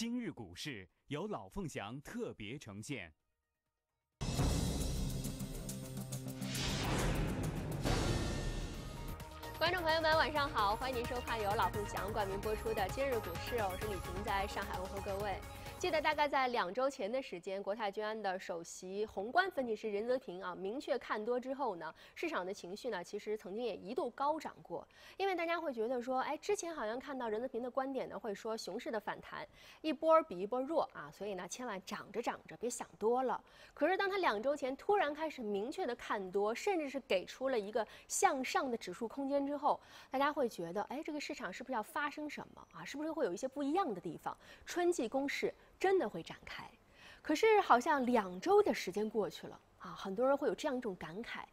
今日股市由老凤祥特别呈现。观众朋友们，晚上好，欢迎您收看由老凤祥冠名播出的《今日股市》，我是李婷，在上海问候各位。记得大概在两周前的时间，国泰君安的首席宏观分析师任泽平啊，明确看多之后呢，市场的情绪呢，其实曾经也一度高涨过。因为大家会觉得说，哎，之前好像看到任泽平的观点呢，会说熊市的反弹一波比一波弱啊，所以呢，千万涨着涨着别想多了。可是当他两周前突然开始明确的看多，甚至是给出了一个向上的指数空间之后，大家会觉得，哎，这个市场是不是要发生什么啊？是不是会有一些不一样的地方？春季攻势。真的会展开，可是好像两周的时间过去了啊，很多人会有这样一种感慨：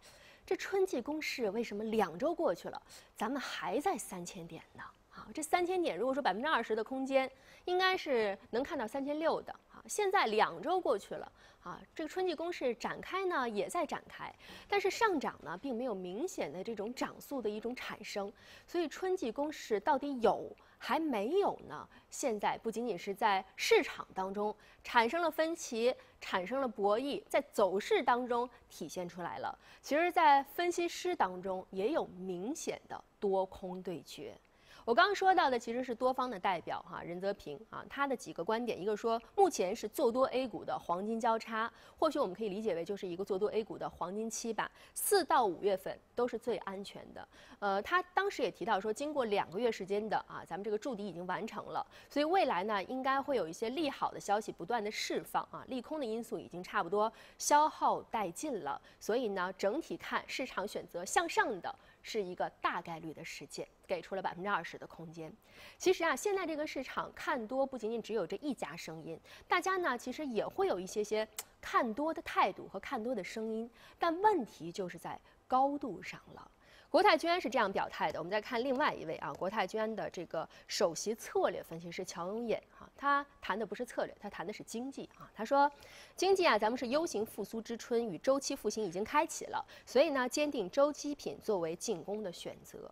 这春季攻势为什么两周过去了，咱们还在三千点呢？啊，这三千点如果说百分之二十的空间，应该是能看到三千六的啊。现在两周过去了啊，这个春季攻势展开呢，也在展开，但是上涨呢，并没有明显的这种涨速的一种产生，所以春季攻势到底有还没有呢？现在不仅仅是在市场当中产生了分歧，产生了博弈，在走势当中体现出来了，其实，在分析师当中也有明显的多空对决。我刚刚说到的其实是多方的代表哈，任泽平啊，他的几个观点，一个说目前是做多 A 股的黄金交叉，或许我们可以理解为就是一个做多 A 股的黄金期吧，四到五月份都是最安全的。呃，他当时也提到说，经过两个月时间的啊，咱们这个筑底已经完成了，所以未来呢，应该会有一些利好的消息不断的释放啊，利空的因素已经差不多消耗殆尽了，所以呢，整体看市场选择向上的。是一个大概率的事件，给出了百分之二十的空间。其实啊，现在这个市场看多不仅仅只有这一家声音，大家呢其实也会有一些些看多的态度和看多的声音，但问题就是在高度上了。国泰君安是这样表态的。我们再看另外一位啊，国泰君安的这个首席策略分析师乔永衍哈，他谈的不是策略，他谈的是经济啊。他说，经济啊，咱们是 U 型复苏之春，与周期复兴已经开启了，所以呢，坚定周期品作为进攻的选择。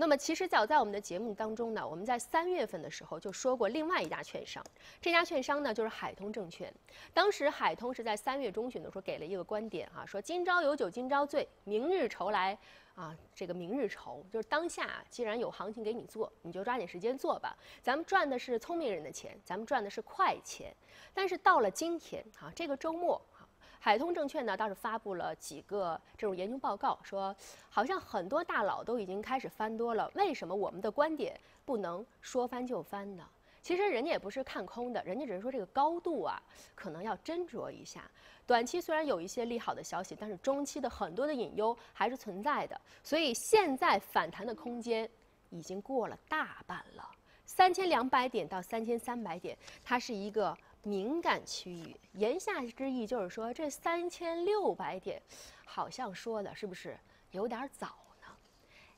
那么，其实早在我们的节目当中呢，我们在三月份的时候就说过另外一家券商，这家券商呢就是海通证券。当时海通是在三月中旬的时候给了一个观点哈，说今朝有酒今朝醉，明日愁来啊，这个明日愁就是当下既然有行情给你做，你就抓紧时间做吧。咱们赚的是聪明人的钱，咱们赚的是快钱。但是到了今天啊，这个周末啊。海通证券呢倒是发布了几个这种研究报告，说好像很多大佬都已经开始翻多了。为什么我们的观点不能说翻就翻呢？其实人家也不是看空的，人家只是说这个高度啊，可能要斟酌一下。短期虽然有一些利好的消息，但是中期的很多的隐忧还是存在的。所以现在反弹的空间已经过了大半了，三千两百点到三千三百点，它是一个。敏感区域，言下之意就是说，这三千六百点，好像说的是不是有点早？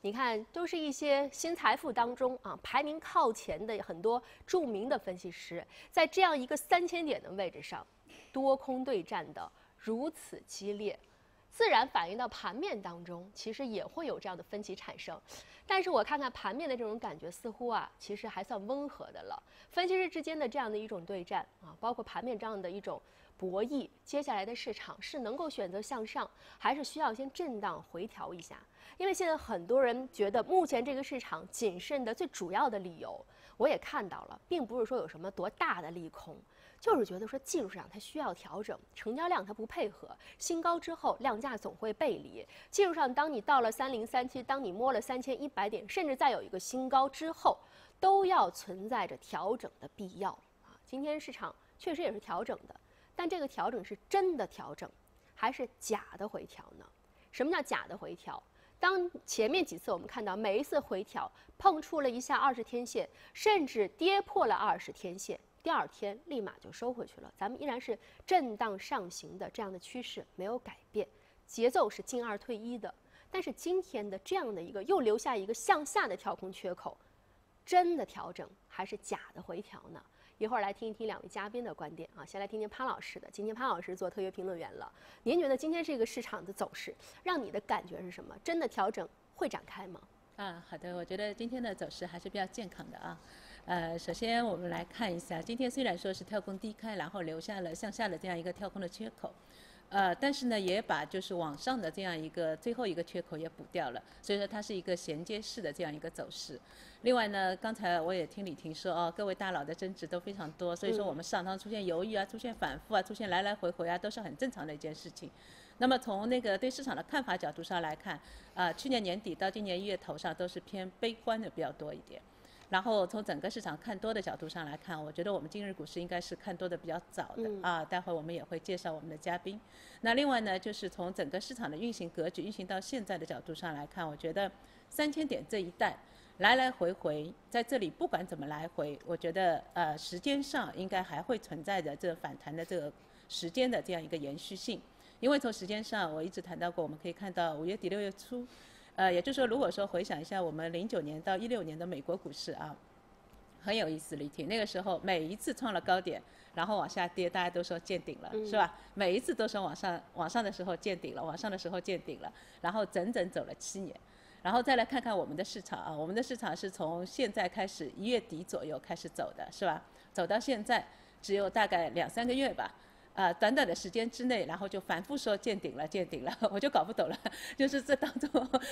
你看，都是一些新财富当中啊，排名靠前的很多著名的分析师，在这样一个三千点的位置上，多空对战的如此激烈。自然反映到盘面当中，其实也会有这样的分歧产生。但是我看看盘面的这种感觉，似乎啊，其实还算温和的了。分析师之间的这样的一种对战啊，包括盘面这样的一种博弈，接下来的市场是能够选择向上，还是需要先震荡回调一下？因为现在很多人觉得，目前这个市场谨慎的最主要的理由，我也看到了，并不是说有什么多大的利空。就是觉得说技术上它需要调整，成交量它不配合，新高之后量价总会背离。技术上，当你到了三零三七，当你摸了三千一百点，甚至再有一个新高之后，都要存在着调整的必要啊。今天市场确实也是调整的，但这个调整是真的调整，还是假的回调呢？什么叫假的回调？当前面几次我们看到每一次回调碰触了一下二十天线，甚至跌破了二十天线。第二天立马就收回去了，咱们依然是震荡上行的这样的趋势没有改变，节奏是进二退一的。但是今天的这样的一个又留下一个向下的跳空缺口，真的调整还是假的回调呢？一会儿来听一听两位嘉宾的观点啊，先来听听潘老师的。今天潘老师做特约评论员了，您觉得今天这个市场的走势让你的感觉是什么？真的调整会展开吗？啊，好的，我觉得今天的走势还是比较健康的啊。呃，首先我们来看一下，今天虽然说是跳空低开，然后留下了向下的这样一个跳空的缺口。呃，但是呢，也把就是往上的这样一个最后一个缺口也补掉了，所以说它是一个衔接式的这样一个走势。另外呢，刚才我也听李婷说哦，各位大佬的争执都非常多，所以说我们市场上出现犹豫啊，出现反复啊，出现来来回回啊，都是很正常的一件事情。那么从那个对市场的看法角度上来看，啊，去年年底到今年一月头上都是偏悲观的比较多一点。然后从整个市场看多的角度上来看，我觉得我们今日股市应该是看多的比较早的啊。待会我们也会介绍我们的嘉宾。那另外呢，就是从整个市场的运行格局、运行到现在的角度上来看，我觉得三千点这一带来来回回在这里不管怎么来回，我觉得呃时间上应该还会存在着这反弹的这个时间的这样一个延续性。因为从时间上我一直谈到过，我们可以看到五月底六月初。呃，也就是说，如果说回想一下我们零九年到一六年的美国股市啊，很有意思，李婷，那个时候每一次创了高点，然后往下跌，大家都说见顶了，是吧？每一次都说往上，往上的时候见顶了，往上的时候见顶了，然后整整走了七年，然后再来看看我们的市场啊，我们的市场是从现在开始一月底左右开始走的，是吧？走到现在只有大概两三个月吧。啊，短短的时间之内，然后就反复说见顶了，见顶了，我就搞不懂了，就是这当中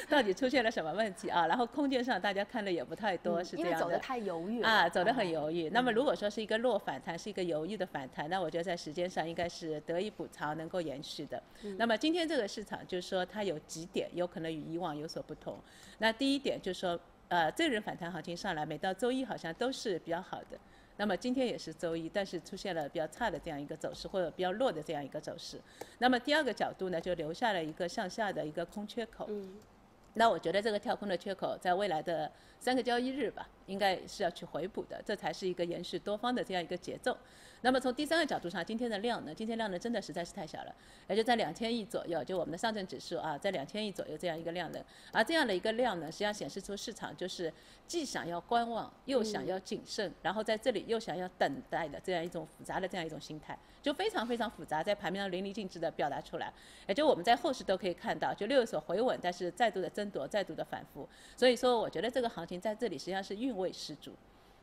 到底出现了什么问题啊？然后空间上大家看的也不太多，是这样的。因为走的太犹豫啊，走的很犹豫。那么如果说是一个弱反弹，是一个犹豫的反弹，那我觉得在时间上应该是得以补偿，能够延续的。那么今天这个市场就是说它有几点有可能与以往有所不同。那第一点就是说，呃，这轮反弹行情上来，每到周一好像都是比较好的。那么今天也是周一，但是出现了比较差的这样一个走势，或者比较弱的这样一个走势。那么第二个角度呢，就留下了一个向下的一个空缺口。那我觉得这个跳空的缺口，在未来的三个交易日吧，应该是要去回补的，这才是一个延续多方的这样一个节奏。那么从第三个角度上，今天的量呢，今天量呢真的实在是太小了，也就在两千亿左右，就我们的上证指数啊，在两千亿左右这样一个量能。而这样的一个量呢，实际上显示出市场就是既想要观望，又想要谨慎，然后在这里又想要等待的这样一种复杂的这样一种心态。就非常非常复杂，在盘面上淋漓尽致的表达出来，也就我们在后市都可以看到，就六月所回稳，但是再度的争夺，再度的反复，所以说我觉得这个行情在这里实际上是韵味十足，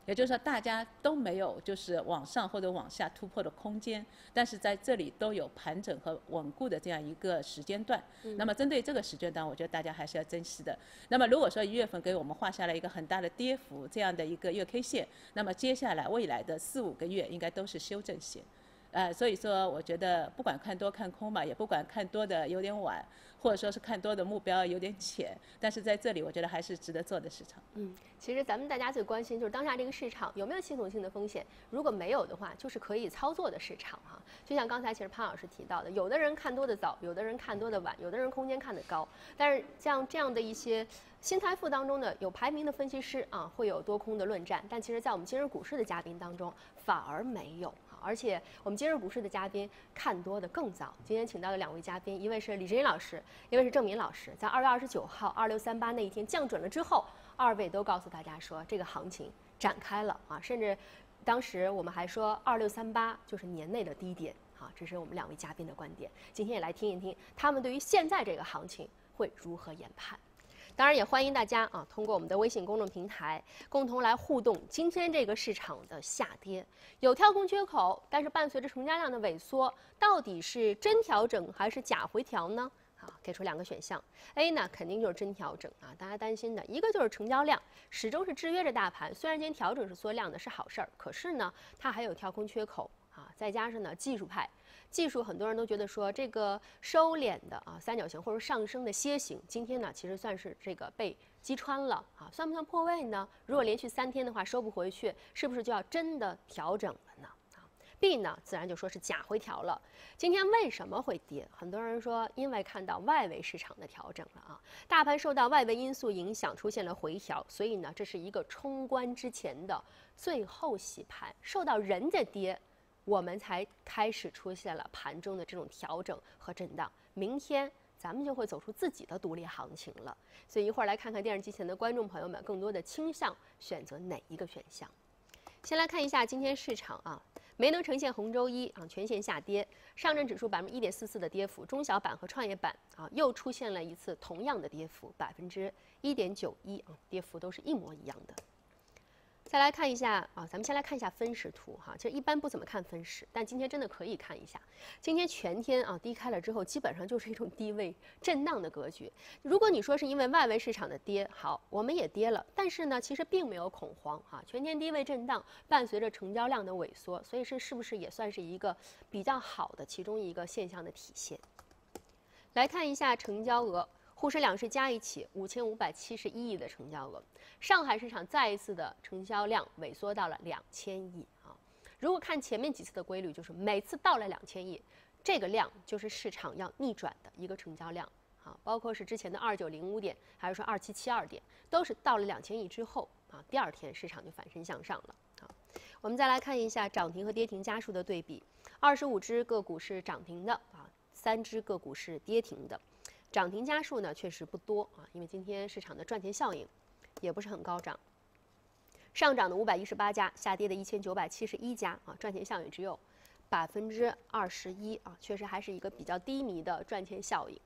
也就是说大家都没有就是往上或者往下突破的空间，但是在这里都有盘整和稳固的这样一个时间段。那么针对这个时间段，我觉得大家还是要珍惜的。那么如果说一月份给我们画下了一个很大的跌幅这样的一个月 K 线，那么接下来未来的四五个月应该都是修正线。呃，所以说，我觉得不管看多看空嘛，也不管看多的有点晚，或者说是看多的目标有点浅，但是在这里，我觉得还是值得做的市场。嗯，其实咱们大家最关心就是当下这个市场有没有系统性的风险，如果没有的话，就是可以操作的市场哈。就像刚才其实潘老师提到的，有的人看多的早，有的人看多的晚，有的人空间看得高，但是像这样的一些新财富当中的有排名的分析师啊，会有多空的论战，但其实在我们今日股市的嘉宾当中，反而没有。而且我们今日股市的嘉宾看多的更早。今天请到的两位嘉宾，一位是李志英老师，一位是郑敏老师。在二月二十九号二六三八那一天降准了之后，二位都告诉大家说这个行情展开了啊，甚至当时我们还说二六三八就是年内的低点啊。这是我们两位嘉宾的观点。今天也来听一听他们对于现在这个行情会如何研判。当然也欢迎大家啊，通过我们的微信公众平台共同来互动。今天这个市场的下跌有跳空缺口，但是伴随着成交量的萎缩，到底是真调整还是假回调呢？啊，给出两个选项。A 呢，肯定就是真调整啊，大家担心的一个就是成交量始终是制约着大盘。虽然今天调整是缩量的，是好事儿，可是呢，它还有跳空缺口啊，再加上呢，技术派。技术很多人都觉得说这个收敛的啊三角形或者上升的楔形，今天呢其实算是这个被击穿了啊，算不算破位呢？如果连续三天的话收不回去，是不是就要真的调整了呢？啊，B 呢自然就说是假回调了。今天为什么会跌？很多人说因为看到外围市场的调整了啊，大盘受到外围因素影响出现了回调，所以呢这是一个冲关之前的最后洗盘，受到人家跌。我们才开始出现了盘中的这种调整和震荡，明天咱们就会走出自己的独立行情了。所以一会儿来看看电视机前的观众朋友们更多的倾向选择哪一个选项。先来看一下今天市场啊，没能呈现红周一啊，全线下跌，上证指数百分之一点四四的跌幅，中小板和创业板啊又出现了一次同样的跌幅，百分之一点九一啊，跌幅都是一模一样的。再来看一下啊，咱们先来看一下分时图哈。其实一般不怎么看分时，但今天真的可以看一下。今天全天啊低开了之后，基本上就是一种低位震荡的格局。如果你说是因为外围市场的跌，好，我们也跌了，但是呢，其实并没有恐慌哈。全天低位震荡，伴随着成交量的萎缩，所以是是不是也算是一个比较好的其中一个现象的体现？来看一下成交额。沪深两市加一起五千五百七十一亿的成交额，上海市场再一次的成交量萎缩到了两千亿啊。如果看前面几次的规律，就是每次到了两千亿，这个量就是市场要逆转的一个成交量啊。包括是之前的二九零五点，还是说二七七二点，都是到了两千亿之后啊，第二天市场就反身向上了啊。我们再来看一下涨停和跌停家数的对比，二十五只个股是涨停的啊，三只个股是跌停的。涨停家数呢确实不多啊，因为今天市场的赚钱效应也不是很高涨。上涨的五百一十八家，下跌的一千九百七十一家啊，赚钱效应只有百分之二十一啊，确实还是一个比较低迷的赚钱效应。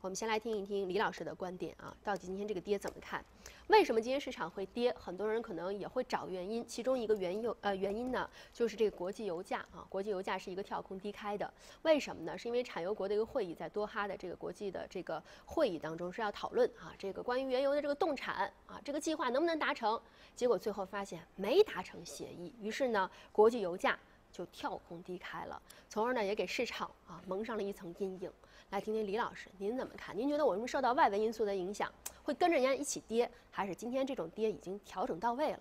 我们先来听一听李老师的观点啊，到底今天这个跌怎么看？为什么今天市场会跌？很多人可能也会找原因，其中一个原因呃原因呢，就是这个国际油价啊，国际油价是一个跳空低开的。为什么呢？是因为产油国的一个会议在多哈的这个国际的这个会议当中是要讨论啊，这个关于原油的这个动产啊，这个计划能不能达成？结果最后发现没达成协议，于是呢，国际油价就跳空低开了，从而呢也给市场蒙上了一层阴影。来听听李老师，您怎么看？您觉得我们受到外围因素的影响，会跟着人家一起跌，还是今天这种跌已经调整到位了？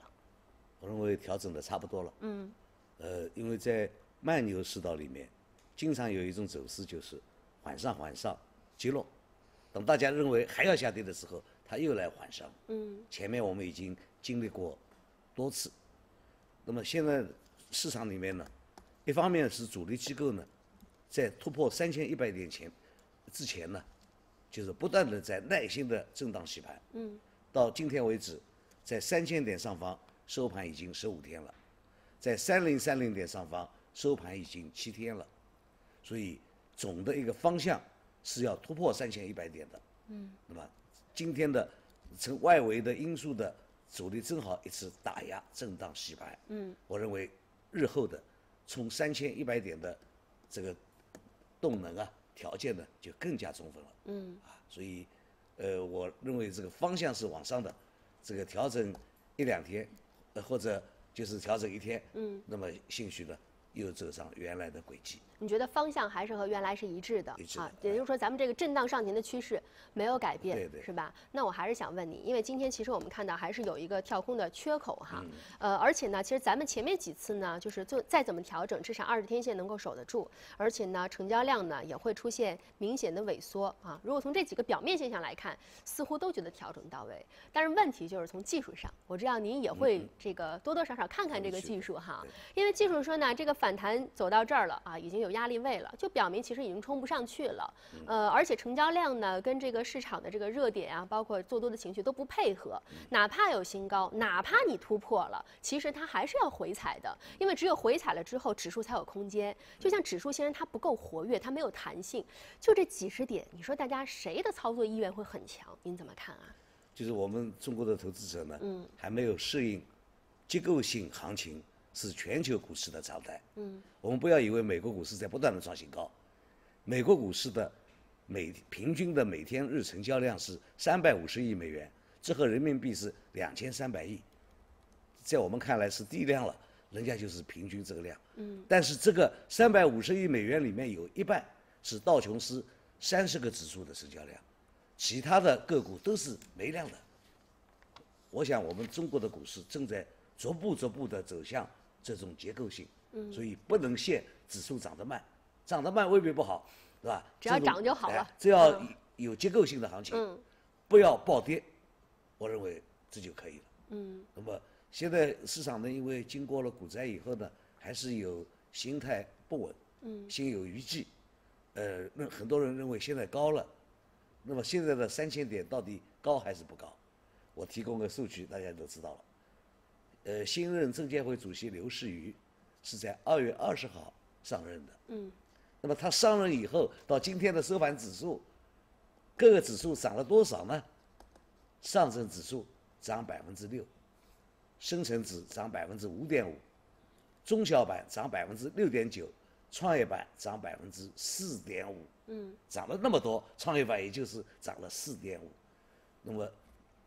我认为调整的差不多了。嗯。呃，因为在慢牛市道里面，经常有一种走势就是缓上缓上急落，等大家认为还要下跌的时候，它又来缓上。嗯。前面我们已经经历过多次，那么现在市场里面呢，一方面是主力机构呢，在突破三千一百点前。之前呢，就是不断的在耐心的震荡洗盘，嗯，到今天为止，在三千点上方收盘已经十五天了，在三零三零点上方收盘已经七天了，所以总的一个方向是要突破三千一百点的，嗯，那么今天的从外围的因素的主力正好一次打压震荡洗盘，嗯，我认为日后的从三千一百点的这个动能啊。条件呢就更加充分了，嗯啊，所以，呃，我认为这个方向是往上的，这个调整一两天，呃或者就是调整一天，嗯，那么兴许呢又走上原来的轨迹。你觉得方向还是和原来是一致的啊？也就是说，咱们这个震荡上行的趋势没有改变，是吧？那我还是想问你，因为今天其实我们看到还是有一个跳空的缺口哈，呃，而且呢，其实咱们前面几次呢，就是就再怎么调整，至少二十天线能够守得住，而且呢，成交量呢也会出现明显的萎缩啊。如果从这几个表面现象来看，似乎都觉得调整到位，但是问题就是从技术上，我知道您也会这个多多少少看看这个技术哈，因为技术说呢，这个反弹走到这儿了啊，已经有。压力位了，就表明其实已经冲不上去了，呃，而且成交量呢跟这个市场的这个热点啊，包括做多的情绪都不配合，哪怕有新高，哪怕你突破了，其实它还是要回踩的，因为只有回踩了之后，指数才有空间。就像指数现在它不够活跃，它没有弹性，就这几十点，你说大家谁的操作意愿会很强？您怎么看啊？就是我们中国的投资者呢，嗯，还没有适应结构性行情。是全球股市的常态。嗯，我们不要以为美国股市在不断的创新高，美国股市的每平均的每天日成交量是三百五十亿美元，这和人民币是两千三百亿，在我们看来是低量了，人家就是平均这个量。嗯，但是这个三百五十亿美元里面有一半是道琼斯三十个指数的成交量，其他的个股都是没量的。我想我们中国的股市正在逐步逐步的走向。这种结构性，所以不能限指数涨得慢，涨得慢未必不好，是吧？只要涨就好了。只要有结构性的行情，不要暴跌，我认为这就可以了。嗯。那么现在市场呢，因为经过了股灾以后呢，还是有心态不稳，嗯，心有余悸，呃，那很多人认为现在高了，那么现在的三千点到底高还是不高？我提供个数据，大家都知道了。呃，新任证监会主席刘士余是在二月二十号上任的。嗯。那么他上任以后到今天的收盘指数，各个指数涨了多少呢？上证指数涨百分之六，深成指涨百分之五点五，中小板涨百分之六点九，创业板涨百分之四点五。嗯，涨了那么多，创业板也就是涨了四点五。那么，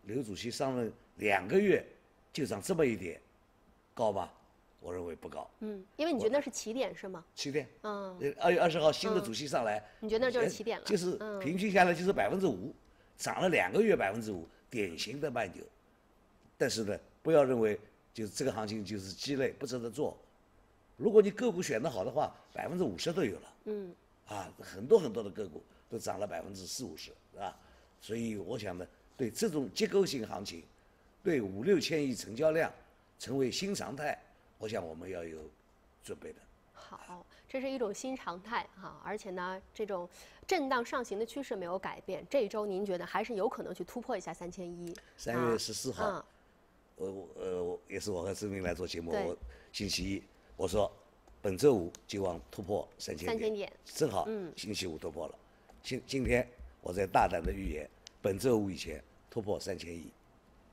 刘主席上任两个月就涨这么一点，高吧？我认为不高。嗯，因为你觉得那是起点是吗？起点。嗯，呃，二月二十号新的主席上来，你觉得那就是起点了？就是平均下来就是百分之五，涨了两个月百分之五，典型的慢牛。但是呢，不要认为就是这个行情就是鸡肋不值得做。如果你个股选得好的话，百分之五十都有了。嗯，啊，很多很多的个股都涨了百分之四五十，是吧？所以我想呢，对这种结构性行情，对五六千亿成交量成为新常态，我想我们要有准备的。好，这是一种新常态哈，而且呢，这种震荡上行的趋势没有改变。这一周您觉得还是有可能去突破一下三千一？三月十四号，嗯我我呃我也是我和志明来做节目，我星期一我说本周五就望突破三千3000点正好嗯星期五突破了。今今天我在大胆的预言，本周五以前突破三千亿。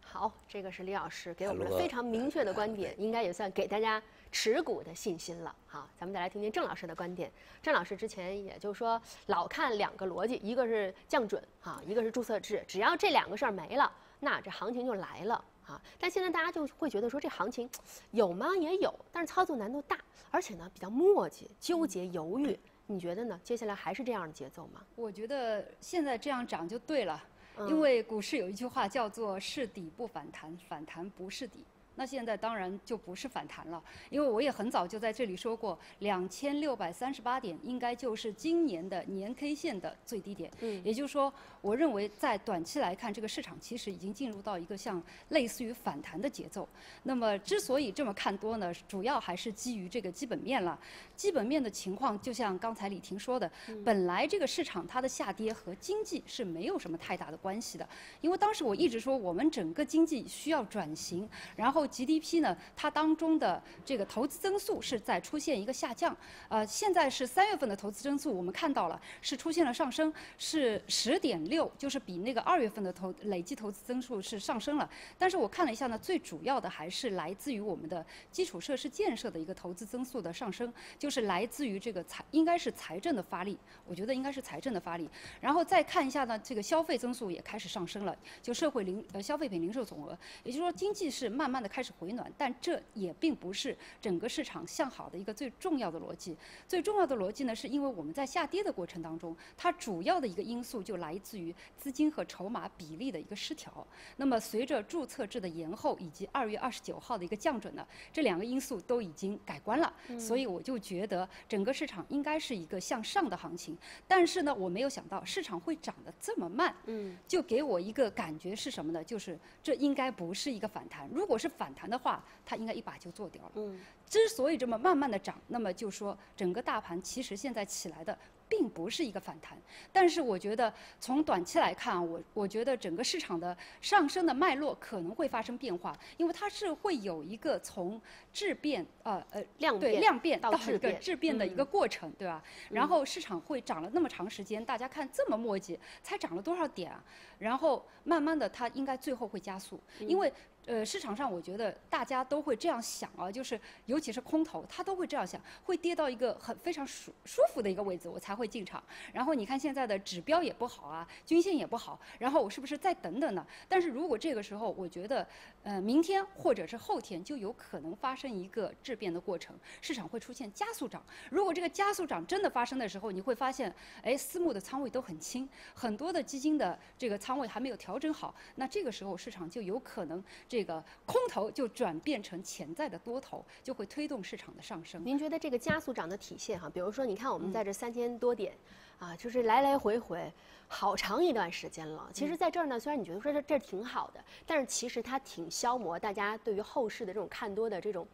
好，这个是李老师给我们的非常明确的观点，应该也算给大家持股的信心了。好，咱们再来听听郑老师的观点。郑老师之前也就是说，老看两个逻辑，一个是降准啊，一个是注册制，只要这两个事儿没了，那这行情就来了啊。但现在大家就会觉得说，这行情有吗？也有，但是操作难度大，而且呢比较磨叽、纠结、犹豫。你觉得呢？接下来还是这样的节奏吗？我觉得现在这样涨就对了，嗯因为股市有一句话叫做“是底不反弹，反弹不是底”。那现在当然就不是反弹了，因为我也很早就在这里说过，两千六百三十八点应该就是今年的年 K 线的最低点。嗯也就是说，我认为在短期来看，这个市场其实已经进入到一个像类似于反弹的节奏。那么之所以这么看多呢，主要还是基于这个基本面了。基本面的情况，就像刚才李婷说的，本来这个市场它的下跌和经济是没有什么太大的关系的，因为当时我一直说我们整个经济需要转型，然后 GDP 呢，它当中的这个投资增速是在出现一个下降。呃，现在是三月份的投资增速，我们看到了是出现了上升，是十点六，就是比那个二月份的投累计投资增速是上升了。但是我看了一下呢，最主要的还是来自于我们的基础设施建设的一个投资增速的上升，就是来自于这个财应该是财政的发力，我觉得应该是财政的发力。然后再看一下呢，这个消费增速也开始上升了，就社会零呃消费品零售总额，也就是说经济是慢慢的开始回暖，但这也并不是整个市场向好的一个最重要的逻辑。最重要的逻辑呢，是因为我们在下跌的过程当中，它主要的一个因素就来自于资金和筹码比例的一个失调。那么随着注册制的延后以及二月二十九号的一个降准呢，这两个因素都已经改观了，所以我就觉得整个市场应该是一个向上的行情。但是呢，我没有想到市场会涨得这么慢，嗯，就给我一个感觉是什么呢？就是这应该不是一个反弹。如果是反弹的话，它应该一把就做掉了。嗯，之所以这么慢慢的涨，那么就说整个大盘其实现在起来的。并不是一个反弹，但是我觉得从短期来看啊，我我觉得整个市场的上升的脉络可能会发生变化，因为它是会有一个从质变呃呃量变量变到一个质变的一个过程，对吧？然后市场会涨了那么长时间，大家看这么磨叽，才涨了多少点啊？然后慢慢的，它应该最后会加速，因为。呃，市场上我觉得大家都会这样想啊，就是尤其是空头，他都会这样想，会跌到一个很非常舒舒服的一个位置，我才会进场。然后你看现在的指标也不好啊，均线也不好，然后我是不是再等等呢？但是如果这个时候，我觉得，呃，明天或者是后天就有可能发生一个质变的过程，市场会出现加速涨。如果这个加速涨真的发生的时候，你会发现，哎，私募的仓位都很轻，很多的基金的这个仓位还没有调整好，那这个时候市场就有可能这个空头就转变成潜在的多头，就会推动市场的上升。您觉得这个加速涨的体现哈，比如说你看我们在这三千多点，啊，就是来来回回好长一段时间了。其实，在这儿呢，虽然你觉得说这这挺好的，但是其实它挺消磨大家对于后市的这种看多的这种。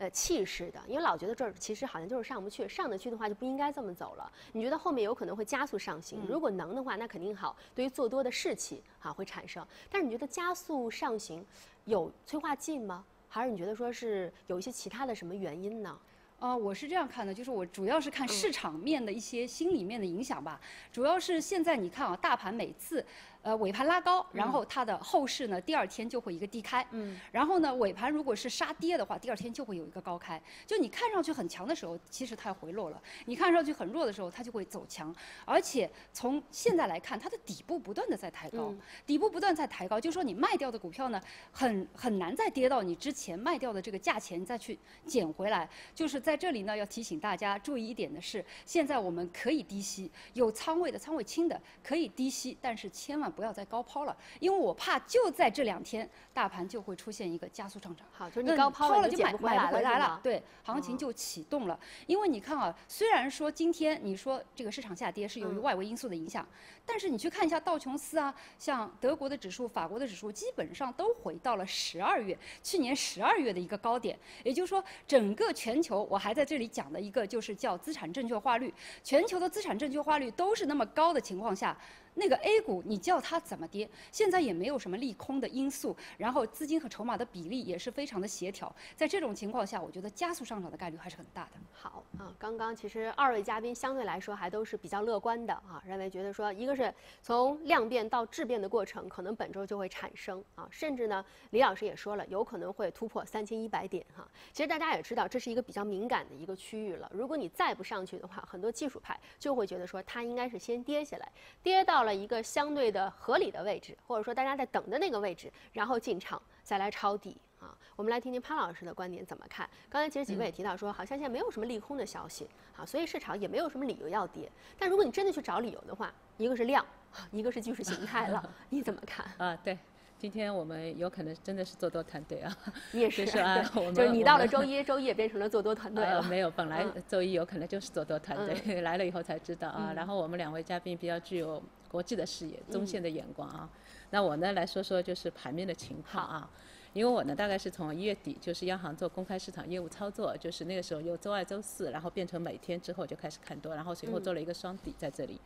呃，气势的，因为老觉得这儿其实好像就是上不去，上得去的话就不应该这么走了。你觉得后面有可能会加速上行？如果能的话，那肯定好，对于做多的士气啊会产生。但是你觉得加速上行有催化剂吗？还是你觉得说是有一些其他的什么原因呢？呃，我是这样看的，就是我主要是看市场面的一些心里面的影响吧。主要是现在你看啊，大盘每次，呃尾盘拉高，然后它的后市呢第二天就会一个低开，嗯，然后呢尾盘如果是杀跌的话，第二天就会有一个高开。就你看上去很强的时候，其实它回落了；你看上去很弱的时候，它就会走强。而且从现在来看，它的底部不断的在抬高，底部不断在抬高，就是说你卖掉的股票呢，很很难再跌到你之前卖掉的这个价钱再去捡回来。就是在这里呢，要提醒大家注意一点的是，现在我们可以低吸，有仓位的仓位轻的可以低吸，但是千万不要再高抛了，因为我怕就在这两天，大盘就会出现一个加速上涨。好，就是你高抛了就买买不回来了，对，行情就启动了。因为你看啊，虽然说今天你说这个市场下跌是由于外围因素的影响，但是你去看一下道琼斯啊，像德国的指数、法国的指数，基本上都回到了十二月去年十二月的一个高点。也就是说，整个全球，我还在这里讲的一个就是叫资产证券化率，全球的资产证券化率都是那么高的情况下。那个 A 股，你叫它怎么跌？现在也没有什么利空的因素，然后资金和筹码的比例也是非常的协调。在这种情况下，我觉得加速上涨的概率还是很大的。好啊，刚刚其实二位嘉宾相对来说还都是比较乐观的啊，认为觉得说，一个是从量变到质变的过程，可能本周就会产生啊，甚至呢，李老师也说了，有可能会突破三千一百点哈。其实大家也知道，这是一个比较敏感的一个区域了。如果你再不上去的话，很多技术派就会觉得说，它应该是先跌下来，跌到了。了一个相对的合理的位置，或者说大家在等的那个位置，然后进场再来抄底啊。我们来听听潘老师的观点怎么看？刚才其实几位也提到说，好像现在没有什么利空的消息啊，所以市场也没有什么理由要跌。但如果你真的去找理由的话，一个是量，一个是技术形态了，你怎么看？啊，对。今天我们有可能真的是做多团队啊，你也是。啊，就是你到了周一，周一也变成了做多团队了。没有，本来周一有可能就是做多团队，来了以后才知道啊。然后我们两位嘉宾比较具有国际的视野、中线的眼光啊。那我呢来说说就是盘面的情况啊，因为我呢大概是从一月底就是央行做公开市场业务操作，就是那个时候由周二、周四，然后变成每天之后就开始看多，然后随后做了一个双底在这里。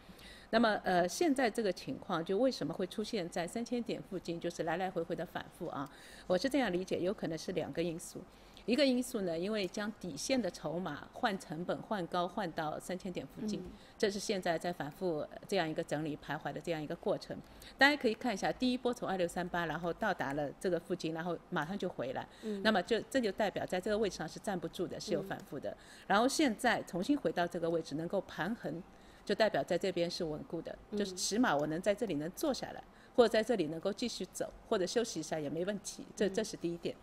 那么，呃，现在这个情况就为什么会出现在三千点附近，就是来来回回的反复啊？我是这样理解，有可能是两个因素。一个因素呢，因为将底线的筹码换成本换高换到三千点附近，这是现在在反复这样一个整理徘徊的这样一个过程。大家可以看一下，第一波从二六三八，然后到达了这个附近，然后马上就回来。那么就这就代表在这个位置上是站不住的，是有反复的。然后现在重新回到这个位置，能够盘衡。就代表在这边是稳固的，就是起码我能在这里能坐下来，或者在这里能够继续走，或者休息一下也没问题。这这是第一点。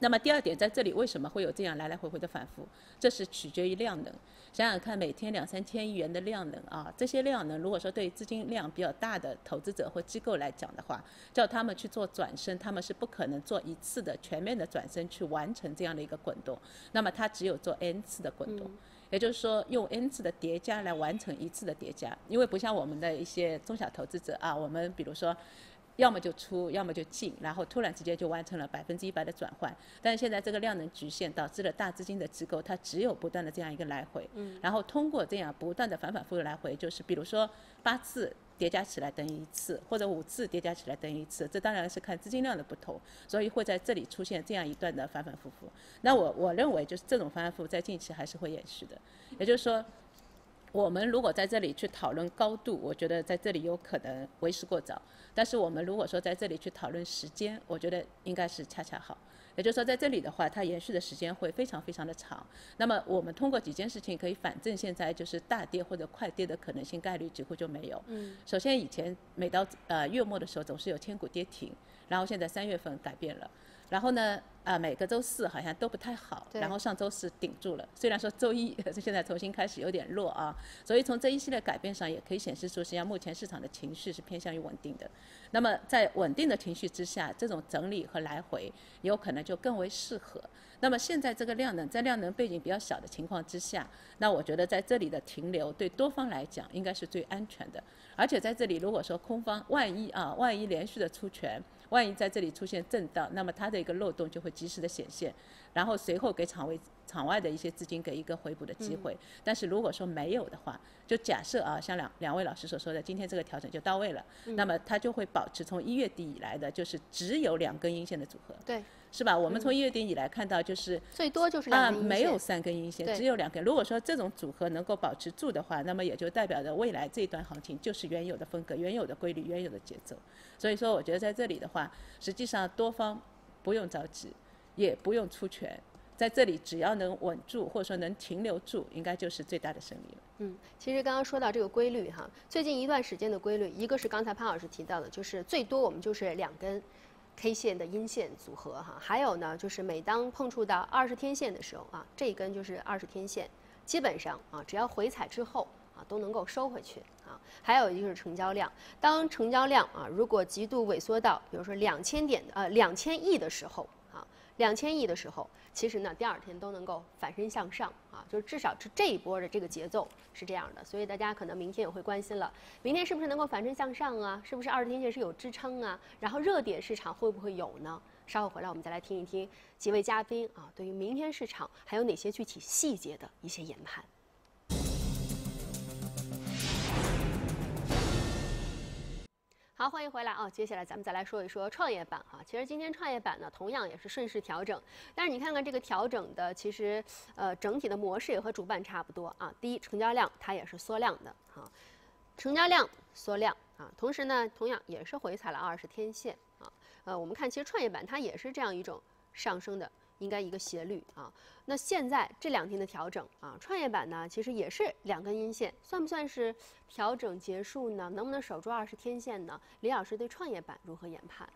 那么第二点，在这里为什么会有这样来来回回的反复？这是取决于量能。想想看，每天两三千亿元的量能啊，这些量能如果说对资金量比较大的投资者或机构来讲的话，叫他们去做转身，他们是不可能做一次的全面的转身去完成这样的一个滚动。那么他只有做 n 次的滚动。也就是说，用 n 次的叠加来完成一次的叠加，因为不像我们的一些中小投资者啊，我们比如说，要么就出，要么就进，然后突然之间就完成了百分之一百的转换。但是现在这个量能局限，导致了大资金的机构它只有不断的这样一个来回，然后通过这样不断的反反复复来回，就是比如说八次。叠加起来等于一次，或者五次叠加起来等于一次，这当然是看资金量的不同，所以会在这里出现这样一段的反反复复。那我我认为就是这种反反复复在近期还是会延续的，也就是说，我们如果在这里去讨论高度，我觉得在这里有可能为时过早；但是我们如果说在这里去讨论时间，我觉得应该是恰恰好。也就是说，在这里的话，它延续的时间会非常非常的长。那么，我们通过几件事情可以反证，现在就是大跌或者快跌的可能性概率几乎就没有。嗯。首先，以前每到呃月末的时候总是有千股跌停，然后现在三月份改变了。然后呢，啊，每个周四好像都不太好，然后上周四顶住了。虽然说周一 现在重新开始有点弱啊，所以从这一系列改变上也可以显示出，实际上目前市场的情绪是偏向于稳定的。那么在稳定的情绪之下，这种整理和来回有可能就更为适合。那么现在这个量能在量能背景比较小的情况之下，那我觉得在这里的停留对多方来讲应该是最安全的。而且在这里如果说空方万一啊，万一连续的出拳。万一在这里出现震荡，那么它的一个漏洞就会及时的显现，然后随后给场外场外的一些资金给一个回补的机会。但是如果说没有的话，就假设啊，像两两位老师所说的，今天这个调整就到位了，那么它就会保持从一月底以来的就是只有两根阴线的组合。对。是吧？我们从一月底以来看到就是最多就是啊，没有三根阴线，只有两根。如果说这种组合能够保持住的话，那么也就代表着未来这一段行情就是原有的风格、原有的规律、原有的节奏。所以说，我觉得在这里的话，实际上多方不用着急，也不用出拳，在这里只要能稳住或者说能停留住，应该就是最大的胜利了。嗯，其实刚刚说到这个规律哈，最近一段时间的规律，一个是刚才潘老师提到的，就是最多我们就是两根 K 线的阴线组合哈，还有呢就是每当碰触到二十天线的时候啊，这一根就是二十天线，基本上啊只要回踩之后啊都能够收回去啊。还有一个就是成交量，当成交量啊如果极度萎缩到比如说两千点呃两千亿的时候，两千亿的时候，其实呢第二天都能够反身向上啊，就是至少是这一波的这个节奏是这样的，所以大家可能明天也会关心了，明天是不是能够反身向上啊？是不是二十天线是有支撑啊？然后热点市场会不会有呢？稍后回来我们再来听一听几位嘉宾啊对于明天市场还有哪些具体细节的一些研判。好，欢迎回来啊！接下来咱们再来说一说创业板哈。其实今天创业板呢，同样也是顺势调整，但是你看看这个调整的，其实呃整体的模式也和主板差不多啊。第一，成交量它也是缩量的哈，成交量缩量啊，同时呢，同样也是回踩了二十天线啊。呃，我们看其实创业板它也是这样一种上升的。应该一个斜率啊，那现在这两天的调整啊，创业板呢其实也是两根阴线，算不算是调整结束呢？能不能守住二十天线呢？李老师对创业板如何研判？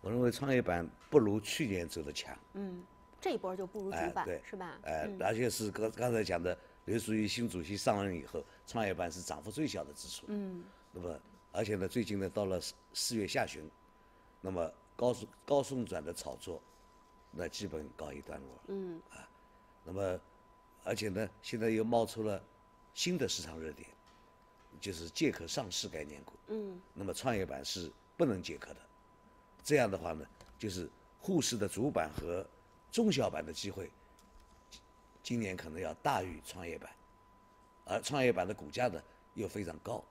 我认为创业板不如去年走的强，嗯，这一波就不如主板、是吧？呃嗯，而且是刚刚才讲的刘书义新主席上任以后，创业板是涨幅最小的指数。嗯，那么而且呢，最近呢到了四四月下旬，那么高速高送转的炒作，那基本告一段落了。嗯啊，那么而且呢，现在又冒出了新的市场热点，就是借壳上市概念股。嗯那么创业板是不能借壳的。这样的话呢，就是沪市的主板和中小板的机会，今年可能要大于创业板，而创业板的股价呢又非常高，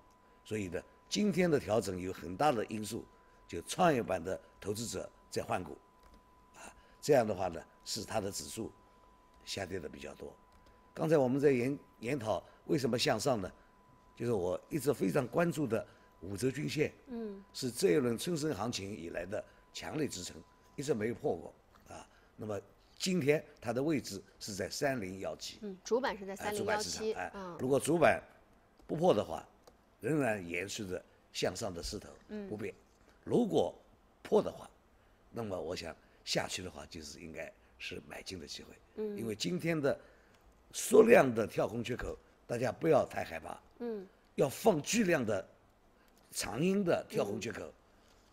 所以呢，今天的调整有很大的因素，就创业板的投资者在换股，啊，这样的话呢，使它的指数下跌的比较多。刚才我们在研研讨为什么向上呢？就是我一直非常关注的五折均线，嗯是这一轮春生行情以来的强力支撑，一直没有破过啊。那么今天它的位置是在三零幺七，嗯，主板是在哎，三零幺七，哎嗯，如果主板不破的话，仍然延续着向上的势头不变。如果破的话，那么我想下去的话就是应该是买进的机会，嗯。因为今天的缩量的跳空缺口，大家不要太害怕，嗯。要放巨量的长阴的跳空缺口，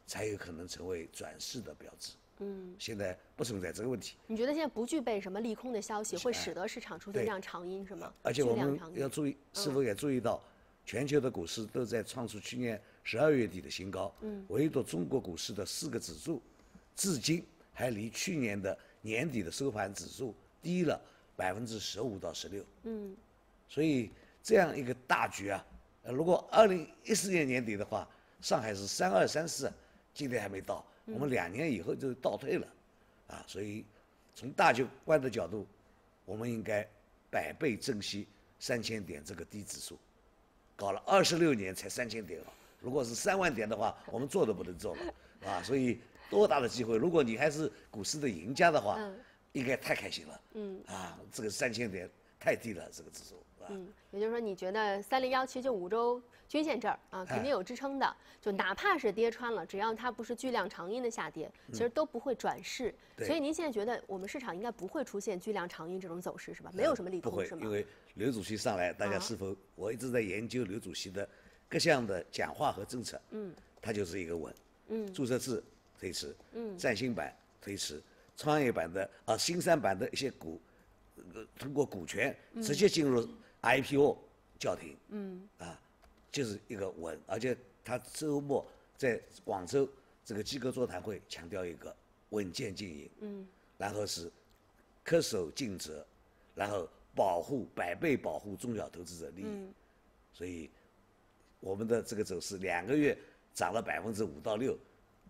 才有可能成为转势的标志。嗯，现在不存在这个问题，你觉得现在不具备什么利空的消息，会哎使得市场出现这样长阴是吗？而且我们要注意，是否也注意到，全球的股市都在创出去年十二月底的新高，嗯。唯独中国股市的四个指数，至今还离去年的年底的收盘指数低了百分之十五到十六。嗯所以这样一个大局啊，呃如果二零一四年年底的话，上海是三二三四，今天还没到，我们两年以后就倒退了，啊，所以从大局观的角度，我们应该百倍珍惜三千点这个低指数，搞了二十六年才三千点啊，如果是三万点的话，我们做都不能做了，啊，所以多大的机会！如果你还是股市的赢家的话，嗯应该太开心了，嗯啊，这个三千点太低了，这个指数。啊。嗯，也就是说，你觉得三零幺七就五周均线这儿啊，肯定有支撑的。就哪怕是跌穿了，只要它不是巨量长阴的下跌，其实都不会转势。对所以您现在觉得我们市场应该不会出现巨量长阴这种走势是吧？没有什么利不会空是，吗？因为刘主席上来，大家啊是否？我一直在研究刘主席的各项的讲话和政策，嗯他就是一个稳。嗯注册制推迟，嗯。占星版推迟，创业板的啊新三板的一些股，呃通过股权直接进入 IPO 叫停，嗯。啊，就是一个稳，而且他周末在广州这个机构座谈会强调一个稳健经营，嗯。然后是恪守尽责，然后保护百倍保护中小投资者利益，嗯。所以我们的这个走势两个月涨了百分之五到六，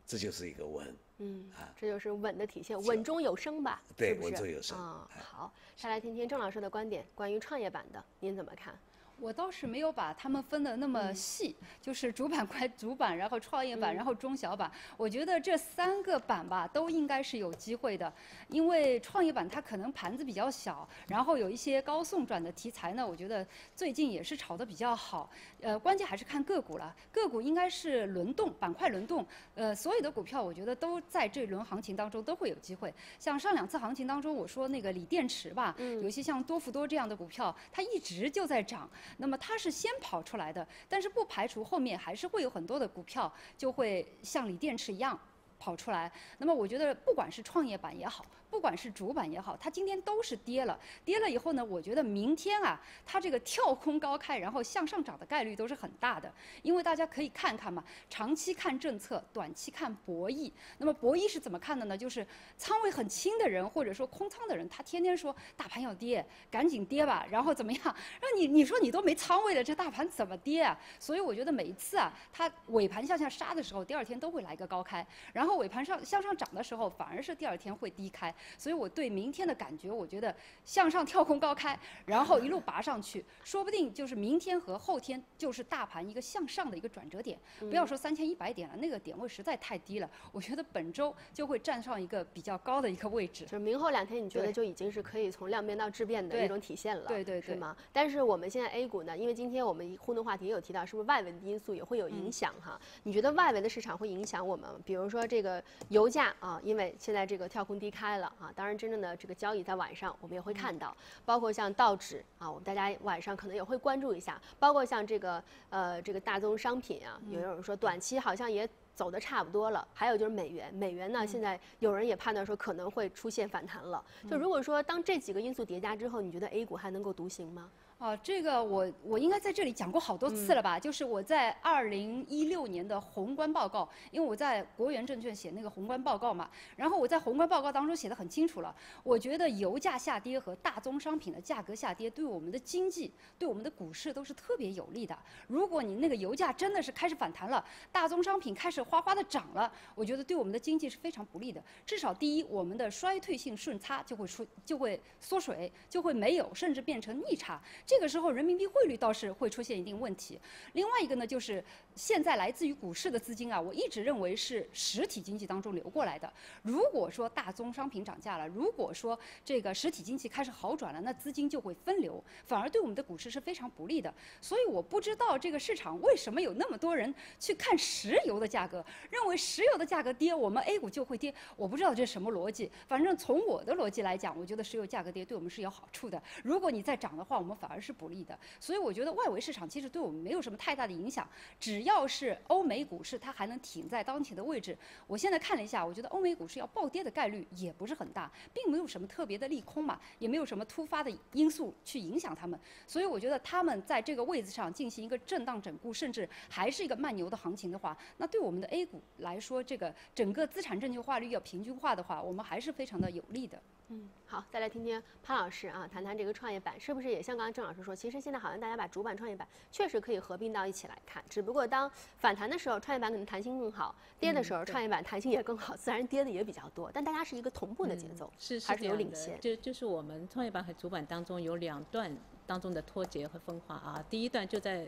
这就是一个稳嗯，这就是稳的体现，稳中有升吧？对是是稳中有升啊、好，再来听听郑老师的观点，关于创业板的，您怎么看？我倒是没有把它们分得那么细，就是主板归主板，然后创业板，然后中小板。我觉得这三个板吧都应该是有机会的，因为创业板它可能盘子比较小，然后有一些高送转的题材呢，我觉得最近也是炒得比较好。呃，关键还是看个股了，个股应该是轮动，板块轮动。呃，所有的股票我觉得都在这轮行情当中都会有机会。像上两次行情当中，我说那个锂电池吧，有一些像多氟多这样的股票，它一直就在涨。那么它是先跑出来的，但是不排除后面还是会有很多的股票就会像锂电池一样跑出来。那么我觉得不管是创业板也好，不管是主板也好，它今天都是跌了。跌了以后呢，我觉得明天啊，它这个跳空高开，然后向上涨的概率都是很大的。因为大家可以看看嘛，长期看政策，短期看博弈。那么博弈是怎么看的呢？就是仓位很轻的人，或者说空仓的人，他天天说大盘要跌，赶紧跌吧，然后怎么样？让你你说你都没仓位了，这大盘怎么跌啊？所以我觉得每一次啊，它尾盘向下杀的时候，第二天都会来一个高开，然后尾盘上向上涨的时候，反而是第二天会低开。所以我对明天的感觉，我觉得向上跳空高开，然后一路拔上去，说不定就是明天和后天就是大盘一个向上的一个转折点。不要说三千一百点了，那个点位实在太低了。我觉得本周就会站上一个比较高的一个位置就。是明后两天，你觉得就已经是可以从量变到质变的对一种体现了，对对对是吗？但是我们现在 A 股呢，因为今天我们互动话题也有提到，是不是外围的因素也会有影响哈？你觉得外围的市场会影响我们？比如说这个油价啊，因为现在这个跳空低开了啊，当然真正的这个交易在晚上我们也会看到，包括像道指啊，我们大家晚上可能也会关注一下，包括像这个呃这个大宗商品啊，有人说短期好像也。走的差不多了，还有就是美元，美元呢，现在有人也判断说可能会出现反弹了。就如果说当这几个因素叠加之后，你觉得 A 股还能够独行吗？哦，这个我我应该在这里讲过好多次了吧？就是我在二零一六年的宏观报告，因为我在国元证券写那个宏观报告嘛，然后我在宏观报告当中写的很清楚了，我觉得油价下跌和大宗商品的价格下跌对我们的经济、对我们的股市都是特别有利的。如果你那个油价真的是开始反弹了，大宗商品开始哗哗的涨了，我觉得对我们的经济是非常不利的。至少第一，我们的衰退性顺差就会出就会缩水，就会没有，甚至变成逆差。这个时候人民币汇率倒是会出现一定问题。另外一个呢，就是现在来自于股市的资金啊，我一直认为是实体经济当中流过来的。如果说大宗商品涨价了，如果说这个实体经济开始好转了，那资金就会分流，反而对我们的股市是非常不利的。所以我不知道这个市场为什么有那么多人去看石油的价格，认为石油的价格跌，我们 A 股就会跌。我不知道这是什么逻辑。反正从我的逻辑来讲，我觉得石油价格跌对我们是有好处的。如果你再涨的话，我们反而是不利的。所以我觉得外围市场其实对我们没有什么太大的影响。只要是欧美股市它还能挺在当前的位置，我现在看了一下，我觉得欧美股市要暴跌的概率也不是很大，并没有什么特别的利空嘛，也没有什么突发的因素去影响他们。所以我觉得他们在这个位置上进行一个震荡整固，甚至还是一个慢牛的行情的话，那对我们的 A 股来说，这个整个资产证券化率要平均化的话，我们还是非常的有利的。嗯，好，再来听听潘老师啊，谈谈这个创业板是不是也像刚刚郑老师说，其实现在好像大家把主板、创业板确实可以合并到一起来看，只不过当反弹的时候，创业板可能弹性更好；跌的时候，创业板弹性也更好，自然跌的也比较多，但大家是一个同步的节奏，是是还是有领先。就就是我们创业板和主板当中有两段当中的脱节和分化啊。第一段就在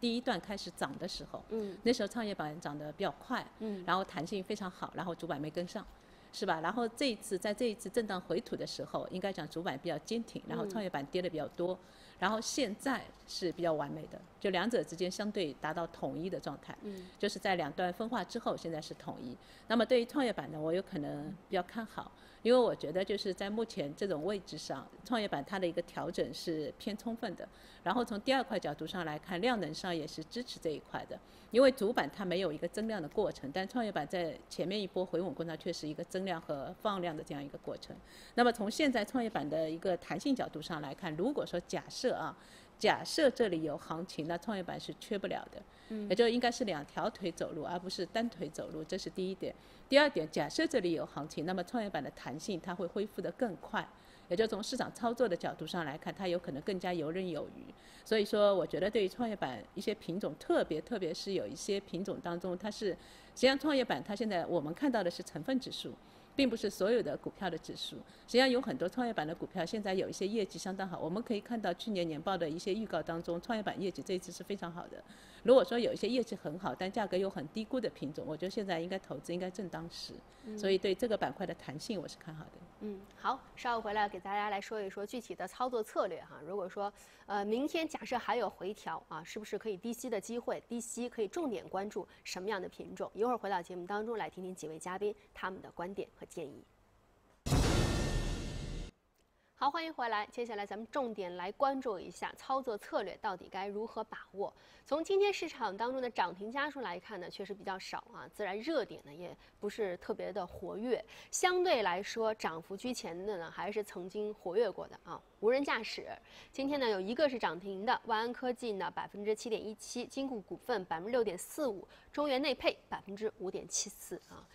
第一段开始涨的时候，嗯那时候创业板涨得比较快，嗯然后弹性非常好，然后主板没跟上。是吧？然后这一次在这一次震荡回吐的时候，应该讲主板比较坚挺，然后创业板跌的比较多，然后现在是比较完美的，就两者之间相对达到统一的状态。嗯就是在两段分化之后，现在是统一。那么对于创业板呢，我有可能比较看好，因为我觉得就是在目前这种位置上，创业板它的一个调整是偏充分的。然后从第二块角度上来看，量能上也是支持这一块的，因为主板它没有一个增量的过程，但创业板在前面一波回稳过程，却是一个增量和放量的这样一个过程。那么从现在创业板的一个弹性角度上来看，如果说假设啊，假设这里有行情，那创业板是缺不了的。也就应该是两条腿走路，而不是单腿走路，这是第一点。第二点，假设这里有行情，那么创业板的弹性它会恢复得更快，也就从市场操作的角度上来看，它有可能更加游刃有余。所以说，我觉得对于创业板一些品种，特别特别是有一些品种当中，它是实际上创业板它现在我们看到的是成分指数。并不是所有的股票的指数，实际上有很多创业板的股票，现在有一些业绩相当好。我们可以看到去年年报的一些预告当中，创业板业绩这一次是非常好的。如果说有一些业绩很好，但价格又很低估的品种，我觉得现在应该投资应该正当时。所以对这个板块的弹性我是看好的。嗯，好，稍后回来给大家来说一说具体的操作策略哈。如果说呃明天假设还有回调啊，是不是可以低吸的机会？低吸可以重点关注什么样的品种？一会儿回到节目当中来听听几位嘉宾他们的观点和建议。好，欢迎回来。接下来咱们重点来关注一下操作策略到底该如何把握。从今天市场当中的涨停家数来看呢，确实比较少啊，自然热点呢也不是特别的活跃。相对来说，涨幅居前的呢还是曾经活跃过的啊。无人驾驶，今天呢有一个是涨停的，万安科技呢百分之七点一七，金固股份百分之六点四五，中原内配百分之五点七四啊。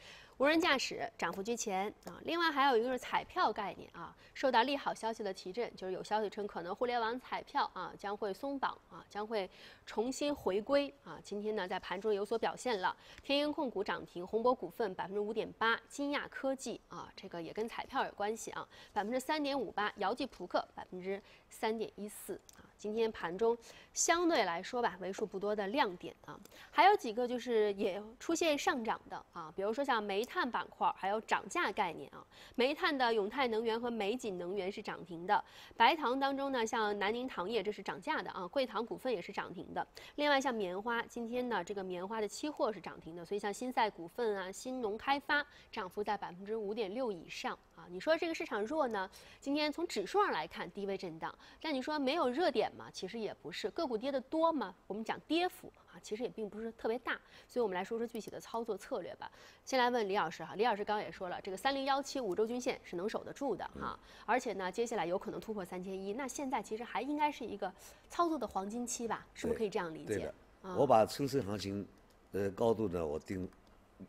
无人驾驶涨幅居前啊，另外还有一个是彩票概念啊，受到利好消息的提振，就是有消息称可能互联网彩票啊将会松绑啊，将会重新回归啊。今天呢在盘中有所表现了，天鹰控股涨停，宏博股份百分之五点八，金亚科技啊这个也跟彩票有关系啊，百分之三点五八，姚记扑克百分之三点一四啊。今天盘中相对来说吧，为数不多的亮点啊，还有几个就是也出现上涨的啊，比如说像煤炭板块，还有涨价概念啊。煤炭的永泰能源和美锦能源是涨停的，白糖当中呢，像南宁糖业这是涨价的啊，贵糖股份也是涨停的。另外像棉花，今天呢这个棉花的期货是涨停的，所以像新赛股份啊、新农开发涨幅在百分之五点六以上啊。你说这个市场弱呢？今天从指数上来看低位震荡，但你说没有热点。嘛，其实也不是个股跌的多嘛，我们讲跌幅啊，其实也并不是特别大，所以我们来说说具体的操作策略吧。先来问李老师哈，李老师刚刚也说了，这个三零幺七五周均线是能守得住的哈，而且呢，接下来有可能突破三千一，那现在其实还应该是一个操作的黄金期吧？是不是可以这样理解？对的，我把春升行情呃高度呢，我定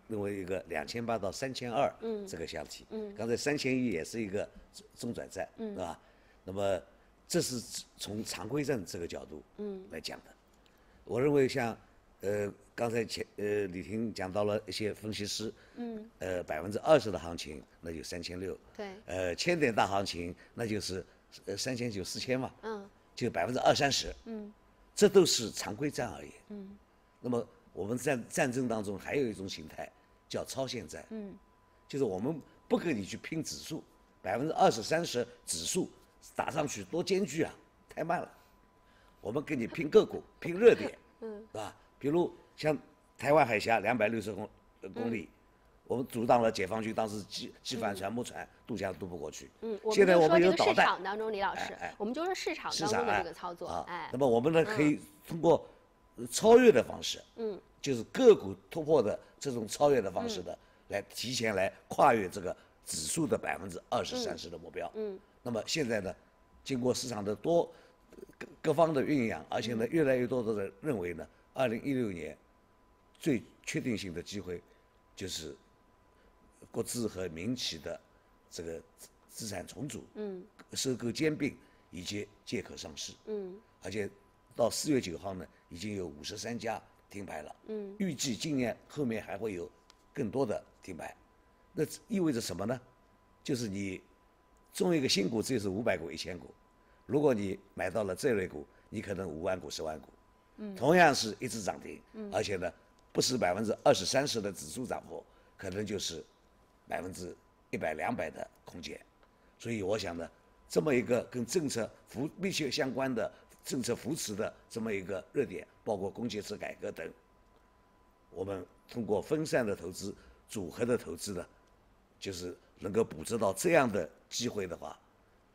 认为一个两千八到三千二这个箱体，嗯，刚才三千一也是一个中转站，嗯，是吧？那么。这是从常规站这个角度嗯。来讲的，我认为像呃刚才前呃李婷讲到了一些分析师，嗯，呃百分之二十的行情那就三千六，对，呃千点大行情那就是呃三千九四千嘛，嗯，就百分之二三十，嗯，这都是常规站而已，嗯，那么我们战战争当中还有一种形态叫超限战，嗯，就是我们不跟你去拼指数，百分之二十三十指数。打上去多艰巨啊，太慢了。我们跟你拼个股，拼热点，嗯，是吧？比如像台湾海峡两百六十公公里，我们阻挡了解放军当时机机帆船、木船渡江渡不过去。嗯，现在我们有导弹。市场当中，李老师，我们就是市场当中的这个操作。哎，那么我们呢，可以通过超越的方式，嗯，就是个股突破的这种超越的方式的，来提前来跨越这个指数的百分之二十三十的目标。嗯。那么现在呢，经过市场的多各各方的酝酿，而且呢，越来越多的人认为呢，二零一六年最确定性的机会就是国资和民企的这个资产重组、嗯，收购兼并以及借壳上市，嗯，而且到四月九号呢，已经有五十三家停牌了，嗯，预计今年后面还会有更多的停牌，那意味着什么呢？就是你。中一个新股只有是五百股、一千股，如果你买到了这类股，你可能五万股、十万股，嗯，同样是一直涨停，嗯，而且呢，不是百分之二十三十的指数涨幅，可能就是百分之一百、两百的空间，所以我想呢，这么一个跟政策扶密切相关的政策扶持的这么一个热点，包括公积制改革等，我们通过分散的投资、组合的投资呢，就是能够捕捉到这样的。机会的话，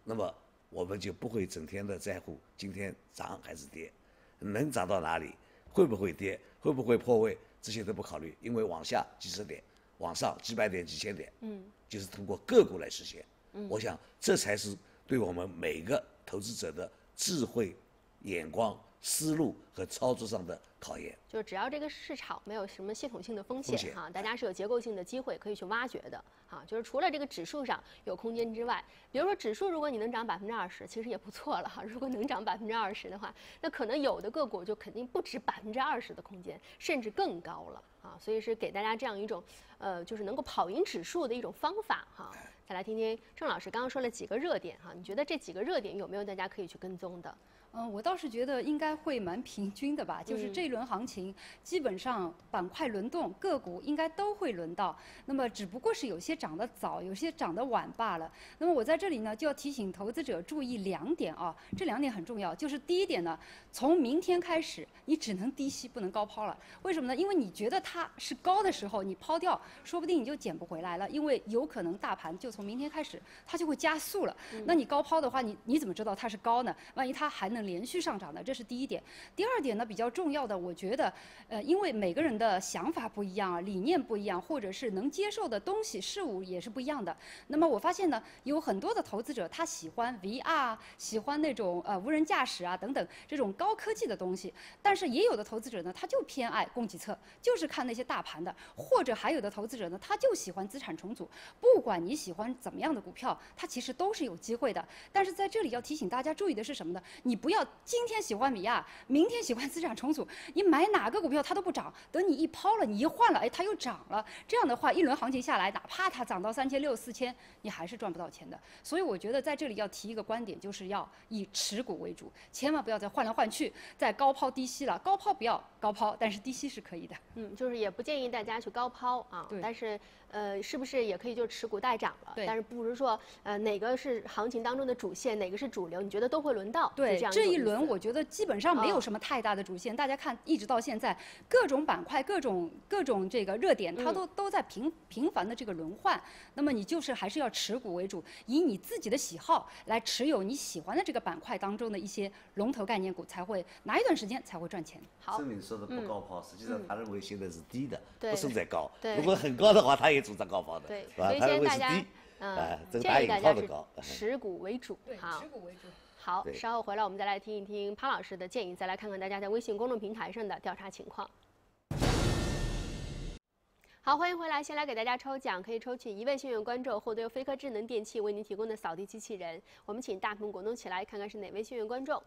那么我们就不会整天的在乎今天涨还是跌，能涨到哪里，会不会跌，会不会破位，这些都不考虑，因为往下几十点，往上几百点、几千点，嗯，就是通过个股来实现。嗯，我想这才是对我们每个投资者的智慧、眼光、思路和操作上的考验。就是只要这个市场没有什么系统性的风险哈，大家是有结构性的机会可以去挖掘的哈。就是除了这个指数上有空间之外，比如说指数如果你能涨百分之二十，其实也不错了哈。如果能涨百分之二十的话，那可能有的个股就肯定不止百分之二十的空间，甚至更高了啊。所以是给大家这样一种呃，就是能够跑赢指数的一种方法哈。再来听听郑老师刚刚说了几个热点哈，你觉得这几个热点有没有大家可以去跟踪的？嗯，我倒是觉得应该会蛮平均的吧，就是这一轮行情基本上板块轮动，个股应该都会轮到。那么只不过是有些涨得早，有些涨得晚罢了。那么我在这里呢，就要提醒投资者注意两点啊，这两点很重要。就是第一点呢，从明天开始，你只能低吸，不能高抛了。为什么呢？因为你觉得它是高的时候，你抛掉，说不定你就捡不回来了，因为有可能大盘就从明天开始，它就会加速了。那你高抛的话，你你怎么知道它是高呢？万一它还能连续上涨的，这是第一点。第二点呢，比较重要的，我觉得，呃，因为每个人的想法不一样啊，理念不一样，或者是能接受的东西事物也是不一样的。那么我发现呢，有很多的投资者他喜欢 VR，喜欢那种呃无人驾驶啊等等这种高科技的东西，但是也有的投资者呢，他就偏爱供给侧，就是看那些大盘的，或者还有的投资者呢，他就喜欢资产重组。不管你喜欢怎么样的股票，它其实都是有机会的。但是在这里要提醒大家注意的是什么呢？你不要今天喜欢米亚，明天喜欢资产重组，你买哪个股票它都不涨，等你一抛了，你一换了，哎，它又涨了。这样的话，一轮行情下来，哪怕它涨到三千六、四千，你还是赚不到钱的。所以我觉得在这里要提一个观点，就是要以持股为主，千万不要再换来换去，再高抛低吸了。高抛不要高抛，但是低吸是可以的。嗯，就是也不建议大家去高抛啊，对但是呃，是不是也可以就持股待涨了？对但是不是说呃哪个是行情当中的主线，哪个是主流，你觉得都会轮到？对就这样这一轮我觉得基本上没有哦什么太大的主线，大家看一直到现在，各种板块、各种各种这个热点，它嗯都都在频频繁的这个轮换。那么你就是还是要持股为主，以你自己的喜好来持有你喜欢的这个板块当中的一些龙头概念股，才会哪一段时间才会赚钱。好郑，明说的不高抛，实际上他认为现在是低的，对不是在高。对如果很高的话，他也主张高抛的，对，所？以他认为现在大家，嗯哎，这个建议大家。持股为主。好，股为主。好，稍后回来我们再来听一听潘老师的建议，再来看看大家在微信公众平台上的调查情况。好，欢迎回来。先来给大家抽奖，可以抽取一位幸运观众，获得由飞科智能电器为您提供的扫地机器人。我们请大屏滚动起来，看看是哪位幸运观众。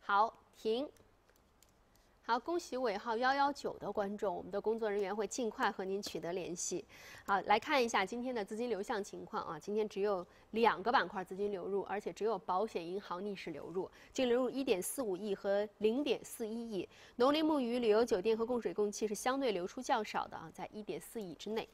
好，停。好，恭喜尾号幺幺九的观众，我们的工作人员会尽快和您取得联系。好，来看一下今天的资金流向情况啊，今天只有两个板块资金流入，而且只有保险、银行逆势流入，净流入一点四五亿和零点四一亿。农林牧渔、旅游酒店和供水供气是相对流出较少的啊，在一点四亿之内。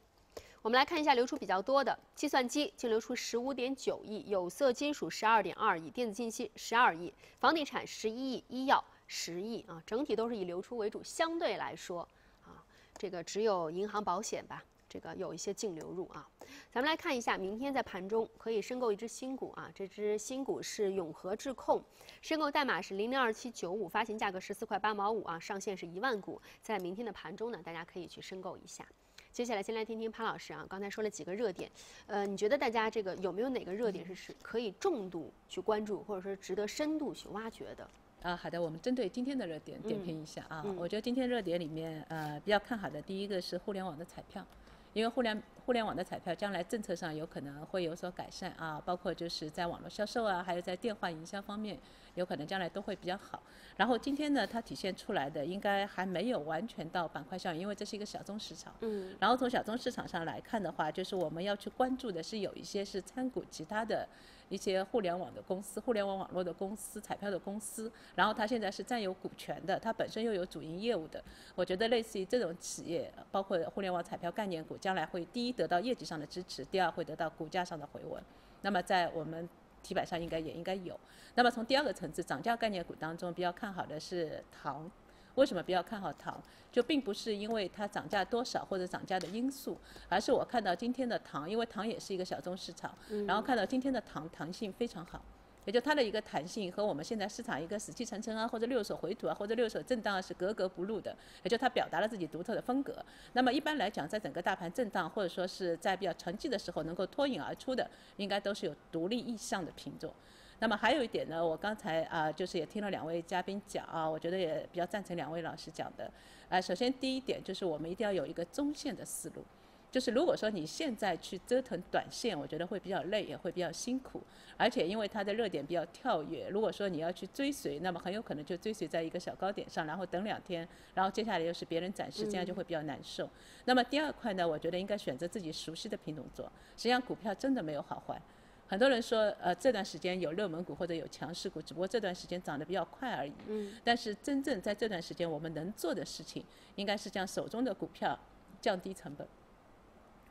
我们来看一下流出比较多的，计算机净流出十五点九亿，有色金属十二点二亿，电子信息十二亿，房地产十一亿，医药十亿啊，整体都是以流出为主。相对来说啊，这个只有银行、保险吧，这个有一些净流入啊。咱们来看一下，明天在盘中可以申购一只新股啊，这只新股是永和智控，申购代码是零零二七九五，发行价格十四块八毛五啊，上限是一万股，在明天的盘中呢，大家可以去申购一下。接下来先来听听潘老师啊，刚才说了几个热点，呃，你觉得大家这个有没有哪个热点是是可以重度去关注，或者说值得深度去挖掘的？啊，好的，我们针对今天的热点点评一下啊。嗯我觉得今天热点里面，呃，比较看好的第一个是互联网的彩票，因为互联互联网的彩票将来政策上有可能会有所改善啊，包括就是在网络销售啊，还有在电话营销方面，有可能将来都会比较好。然后今天呢，它体现出来的应该还没有完全到板块效应，因为这是一个小众市场。嗯然后从小众市场上来看的话，就是我们要去关注的是有一些是参股其他的一些互联网的公司、互联网网络的公司、彩票的公司，然后它现在是占有股权的，它本身又有主营业务的。我觉得类似于这种企业，包括互联网彩票概念股，将来会第一得到业绩上的支持，第二会得到股价上的回稳。那么在我们题板上应该也应该有。那么从第二个层次，涨价概念股当中比较看好的是糖。为什么比较看好糖？就并不是因为它涨价多少或者涨价的因素，而是我看到今天的糖，因为糖也是一个小众市场，然后看到今天的糖弹性非常好。也就它的一个弹性和我们现在市场一个死气沉沉啊，或者六手回吐啊，或者六手震荡啊是格格不入的。也就它表达了自己独特的风格。那么一般来讲，在整个大盘震荡或者说是在比较沉寂的时候，能够脱颖而出的，应该都是有独立意向的品种。那么还有一点呢，我刚才啊，就是也听了两位嘉宾讲啊，我觉得也比较赞成两位老师讲的。啊，首先第一点就是我们一定要有一个中线的思路，就是如果说你现在去折腾短线，我觉得会比较累，也会比较辛苦，而且因为它的热点比较跳跃，如果说你要去追随，那么很有可能就追随在一个小高点上，然后等两天，然后接下来又是别人展示，这样就会比较难受。那么第二块呢，我觉得应该选择自己熟悉的品种做。实际上股票真的没有好坏。很多人说，呃，这段时间有热门股或者有强势股，只不过这段时间涨得比较快而已。嗯。但是真正在这段时间，我们能做的事情，应该是将手中的股票降低成本。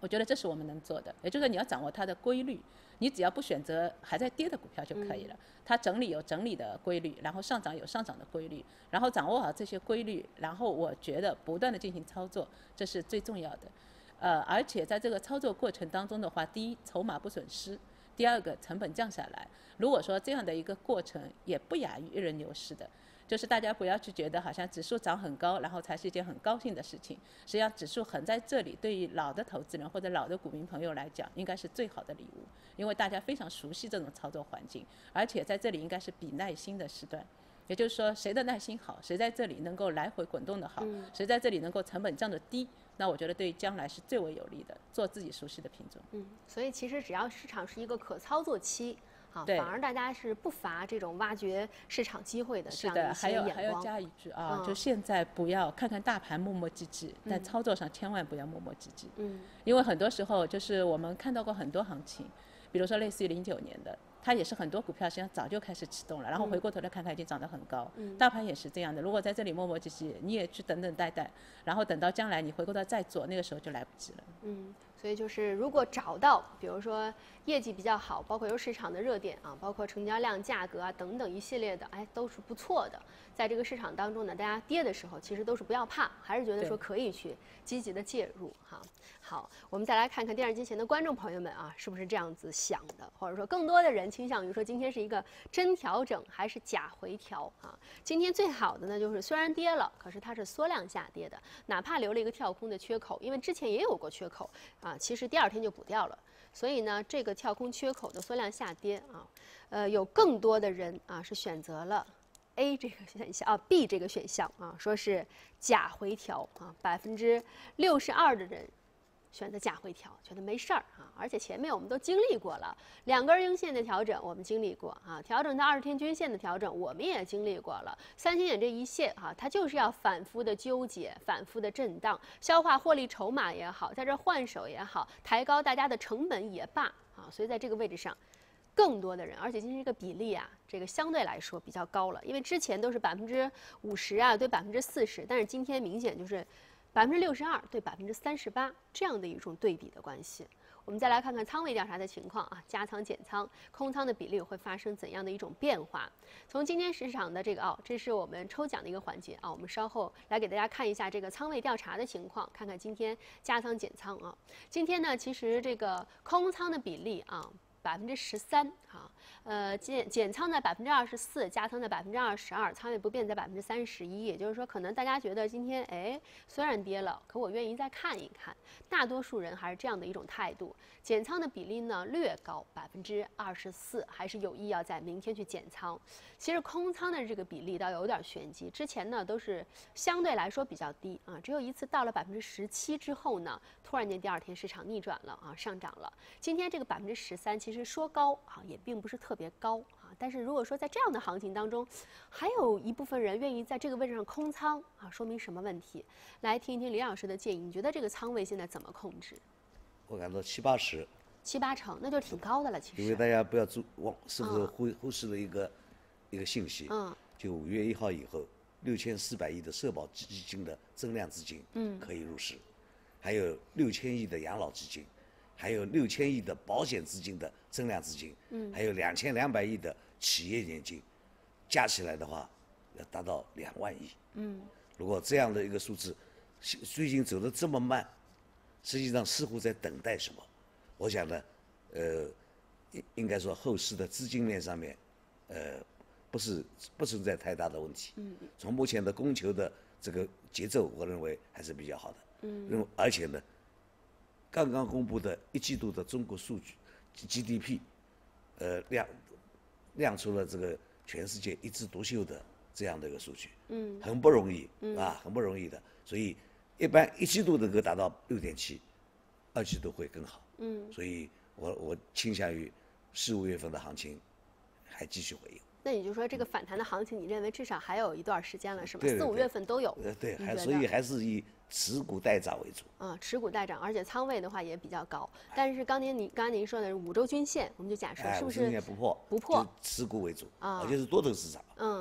我觉得这是我们能做的。也就是说，你要掌握它的规律，你只要不选择还在跌的股票就可以了。它整理有整理的规律，然后上涨有上涨的规律，然后掌握好这些规律，然后我觉得不断的进行操作，这是最重要的。呃，而且在这个操作过程当中的话，第一，筹码不损失。第二个成本降下来，如果说这样的一个过程也不亚于一轮牛市的，就是大家不要去觉得好像指数涨很高，然后才是一件很高兴的事情。实际上指数横在这里，对于老的投资人或者老的股民朋友来讲，应该是最好的礼物，因为大家非常熟悉这种操作环境，而且在这里应该是比耐心的时段。也就是说，谁的耐心好，谁在这里能够来回滚动的好，谁在这里能够成本降得低。那我觉得对将来是最为有利的，做自己熟悉的品种。嗯，所以其实只要市场是一个可操作期，啊，反而大家是不乏这种挖掘市场机会的这样的还有还要加一句啊，就现在不要看看大盘磨磨唧唧，但操作上千万不要磨磨唧唧。嗯，因为很多时候就是我们看到过很多行情，比如说类似于零九年的。它也是很多股票实际上早就开始启动了，然后回过头来看看已经涨得很高，嗯大盘也是这样的。如果在这里磨磨唧唧，你也去等等待待，然后等到将来你回过头再做，那个时候就来不及了。嗯。所以就是，如果找到，比如说业绩比较好，包括有市场的热点啊，包括成交量、价格啊等等一系列的，哎，都是不错的。在这个市场当中呢，大家跌的时候，其实都是不要怕，还是觉得说可以去积极的介入哈。好，我们再来看看电视机前的观众朋友们啊，是不是这样子想的？或者说，更多的人倾向于说，今天是一个真调整还是假回调啊？今天最好的呢，就是虽然跌了，可是它是缩量下跌的，哪怕留了一个跳空的缺口，因为之前也有过缺口啊。其实第二天就补掉了，所以呢，这个跳空缺口的缩量下跌啊，呃，有更多的人啊是选择了 A 这个选项啊，B 这个选项啊，说是假回调啊，百分之六十二的人。选择假回调，觉得没事儿啊，而且前面我们都经历过了，两根阴线的调整我们经历过啊，调整到二十天均线的调整我们也经历过了，三千点这一线哈，它就是要反复的纠结，反复的震荡，消化获利筹码也好，在这换手也好，抬高大家的成本也罢啊，所以在这个位置上，更多的人，而且今天这个比例啊，这个相对来说比较高了，因为之前都是百分之五十啊对百分之四十，但是今天明显就是。百分之六十二对百分之三十八这样的一种对比的关系，我们再来看看仓位调查的情况啊，加仓减仓，空仓的比例会发生怎样的一种变化？从今天市场的这个哦，这是我们抽奖的一个环节啊，我们稍后来给大家看一下这个仓位调查的情况，看看今天加仓减仓啊，今天呢其实这个空仓的比例啊百分之十三啊。呃，减减仓在百分之二十四，加仓在百分之二十二，仓位不变在百分之三十一。也就是说，可能大家觉得今天哎，虽然跌了，可我愿意再看一看。大多数人还是这样的一种态度。减仓的比例呢略高，百分之二十四，还是有意要在明天去减仓。其实空仓的这个比例倒有点玄机，之前呢都是相对来说比较低啊，只有一次到了百分之十七之后呢，突然间第二天市场逆转了啊，上涨了。今天这个百分之十三，其实说高啊，也并不是特。别高啊！但是如果说在这样的行情当中，还有一部分人愿意在这个位置上空仓啊，说明什么问题？来听一听李老师的建议，你觉得这个仓位现在怎么控制？我感到七八十，七八成，那就挺高的了。其实，因为大家不要注忘，是不是忽忽视了一个一个信息？嗯，就五月一号以后，六千四百亿的社保基金的增量资金，嗯，可以入市，还有六千亿的养老基金。还有六千亿的保险资金的增量资金，嗯，还有两千两百亿的企业年金，加起来的话，要达到两万亿。嗯，如果这样的一个数字，最近走的这么慢，实际上似乎在等待什么？我想呢，呃，应应该说后市的资金链上面，呃，不是不存在太大的问题。嗯，从目前的供求的这个节奏，我认为还是比较好的。嗯，因为而且呢。刚刚公布的一季度的中国数据，GDP，呃，亮亮出了这个全世界一枝独秀的这样的一个数据，嗯，很不容易，嗯啊，很不容易的。所以一般一季度能够达到六点七，二季度会更好，嗯，所以我我倾向于四五月份的行情还继续会有。那也就是说，这个反弹的行情，你认为至少还有一段时间了，是吗？对对对四五月份都有。呃，对，还所以还是以持股待涨为主。嗯，持股待涨，而且仓位的话也比较高。但是刚您您刚才您说的是五周均线，我们就假设哎，是不五十年是？不破，不破持股为主，啊而且是多头市场嗯，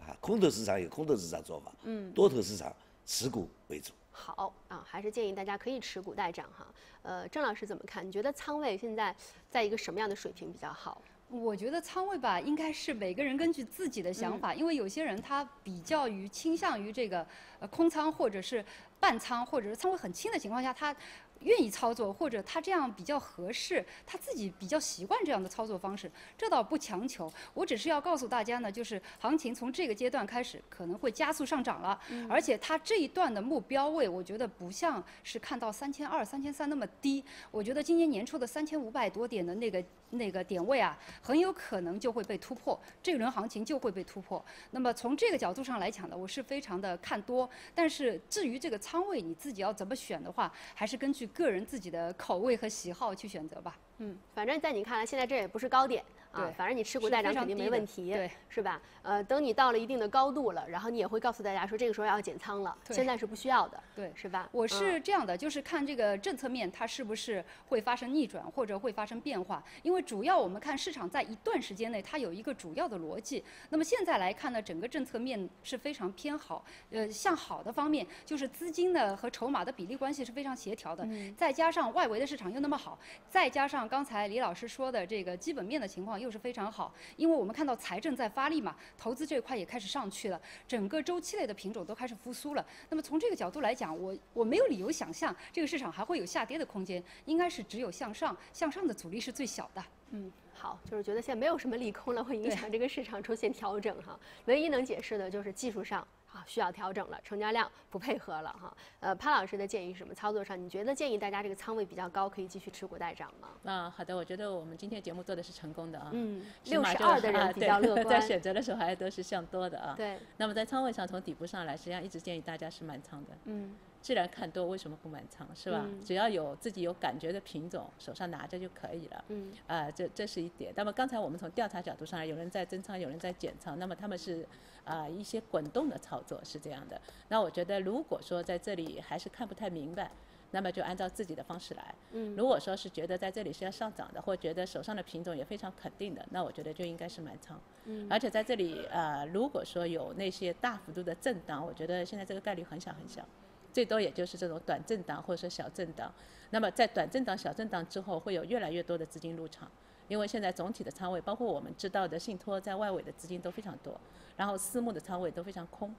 啊，空头市场有空头市场做法，嗯，多头市场持股为主。好啊，还是建议大家可以持股待涨哈。呃，郑老师怎么看？你觉得仓位现在在一个什么样的水平比较好？我觉得仓位吧，应该是每个人根据自己的想法，因为有些人他比较于倾向于这个呃空仓或者是半仓，或者是仓位很轻的情况下，它愿意操作，或者他这样比较合适，他自己比较习惯这样的操作方式，这倒不强求。我只是要告诉大家呢，就是行情从这个阶段开始可能会加速上涨了，而且它这一段的目标位，我觉得不像是看到三千二、三千三那么低。我觉得今年年初的三千五百多点的那个那个点位啊，很有可能就会被突破，这轮行情就会被突破。那么从这个角度上来讲呢，我是非常的看多。但是至于这个仓位你自己要怎么选的话，还是根据个人自己的口味和喜好去选择吧。嗯，反正在你看来，现在这也不是高点啊对，反正你持股待涨肯定没问题，对，是吧？呃，等你到了一定的高度了，然后你也会告诉大家说，这个时候要减仓了，对现在是不需要的，对是吧？我嗯是这样的，就是看这个政策面它是不是会发生逆转或者会发生变化。因为主要我们看市场在一段时间内它有一个主要的逻辑。那么现在来看呢，整个政策面是非常偏好，呃，向好的方面就是资金呢和筹码的比例关系是非常协调的，再加上外围的市场又那么好，再加上刚才李老师说的这个基本面的情况又是非常好，因为我们看到财政在发力嘛，投资这一块也开始上去了，整个周期类的品种都开始复苏了。那么从这个角度来讲，我我没有理由想象这个市场还会有下跌的空间，应该是只有向上，向上的阻力是最小的。嗯，好，就是觉得现在没有什么利空了，会影响这个市场出现调整哈。唯一能解释的就是技术上啊需要调整了，成交量不配合了哈。呃，潘老师的建议是什么？操作上，你觉得建议大家这个仓位比较高，可以继续持股待涨吗？啊，好的，我觉得我们今天节目做的是成功的啊。嗯，六十二的啊人比较乐观在。选择的时候还都是向多的啊。对，那么在仓位上，从底部上来，实际上一直建议大家是满仓的。嗯既然看多，为什么不满仓？是吧？嗯只要有自己有感觉的品种，手上拿着就可以了。嗯啊、这这是一点。那么刚才我们从调查角度上来，有人在增仓，有人在减仓，那么他们是啊、一些滚动的操作是这样的。那我觉得如果说在这里还是看不太明白。那么就按照自己的方式来。嗯如果说是觉得在这里是要上涨的，或觉得手上的品种也非常肯定的，那我觉得就应该是满仓。嗯而且在这里呃，如果说有那些大幅度的震荡，我觉得现在这个概率很小很小。最多也就是这种短震荡或者说小震荡。那么在短震荡、小震荡之后，会有越来越多的资金入场，因为现在总体的仓位，包括我们知道的信托在外围的资金都非常多，然后私募的仓位都非常空。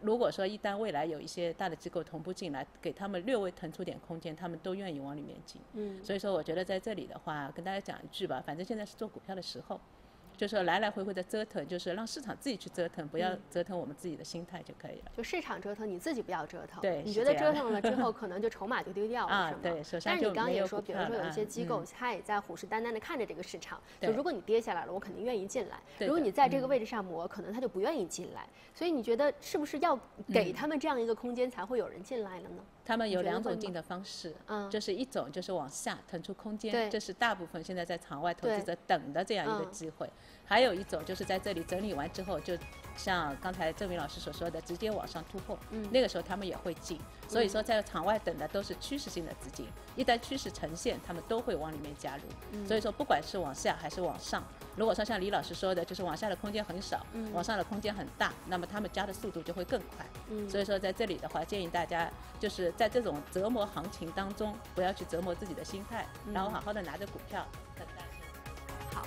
如果说一旦未来有一些大的机构同步进来，给他们略微腾出点空间，他们都愿意往里面进。嗯所以说，我觉得在这里的话，跟大家讲一句吧，反正现在是做股票的时候，就是来来回回的折腾，就是让市场自己去折腾，不要嗯折腾我们自己的心态就可以了。就市场折腾，你自己不要折腾。对你觉得折腾了之后，可能就筹码就丢掉了，是吗？啊对但是你刚刚也说，比如说有一些机构嗯，他也在虎视眈眈的看着这个市场。就如果你跌下来了，我肯定愿意进来。对如果你在这个嗯位置上磨，可能他就不愿意进来。所以你觉得是不是要给嗯他们这样一个空间，才会有人进来了呢？他们有两种进的方式，嗯。就是一种就是往下腾出空间，这是大部分现在在场外投资者等的这样一个嗯。机会；还有一种就是在这里整理完之后，就像刚才郑明老师所说的，直接往上突破，嗯那个时候他们也会进。所以说，在场外等的都是趋势性的资金，一旦趋势呈现，他们都会往里面加入。嗯所以说，不管是往下还是往上，如果说像李老师说的，就是往下的空间很少，嗯往上的空间很大，那么他们加的速度就会更快。嗯所以说，在这里的话，建议大家就是在这种折磨行情当中，不要去折磨自己的心态，然后好好的拿着股票等待。好。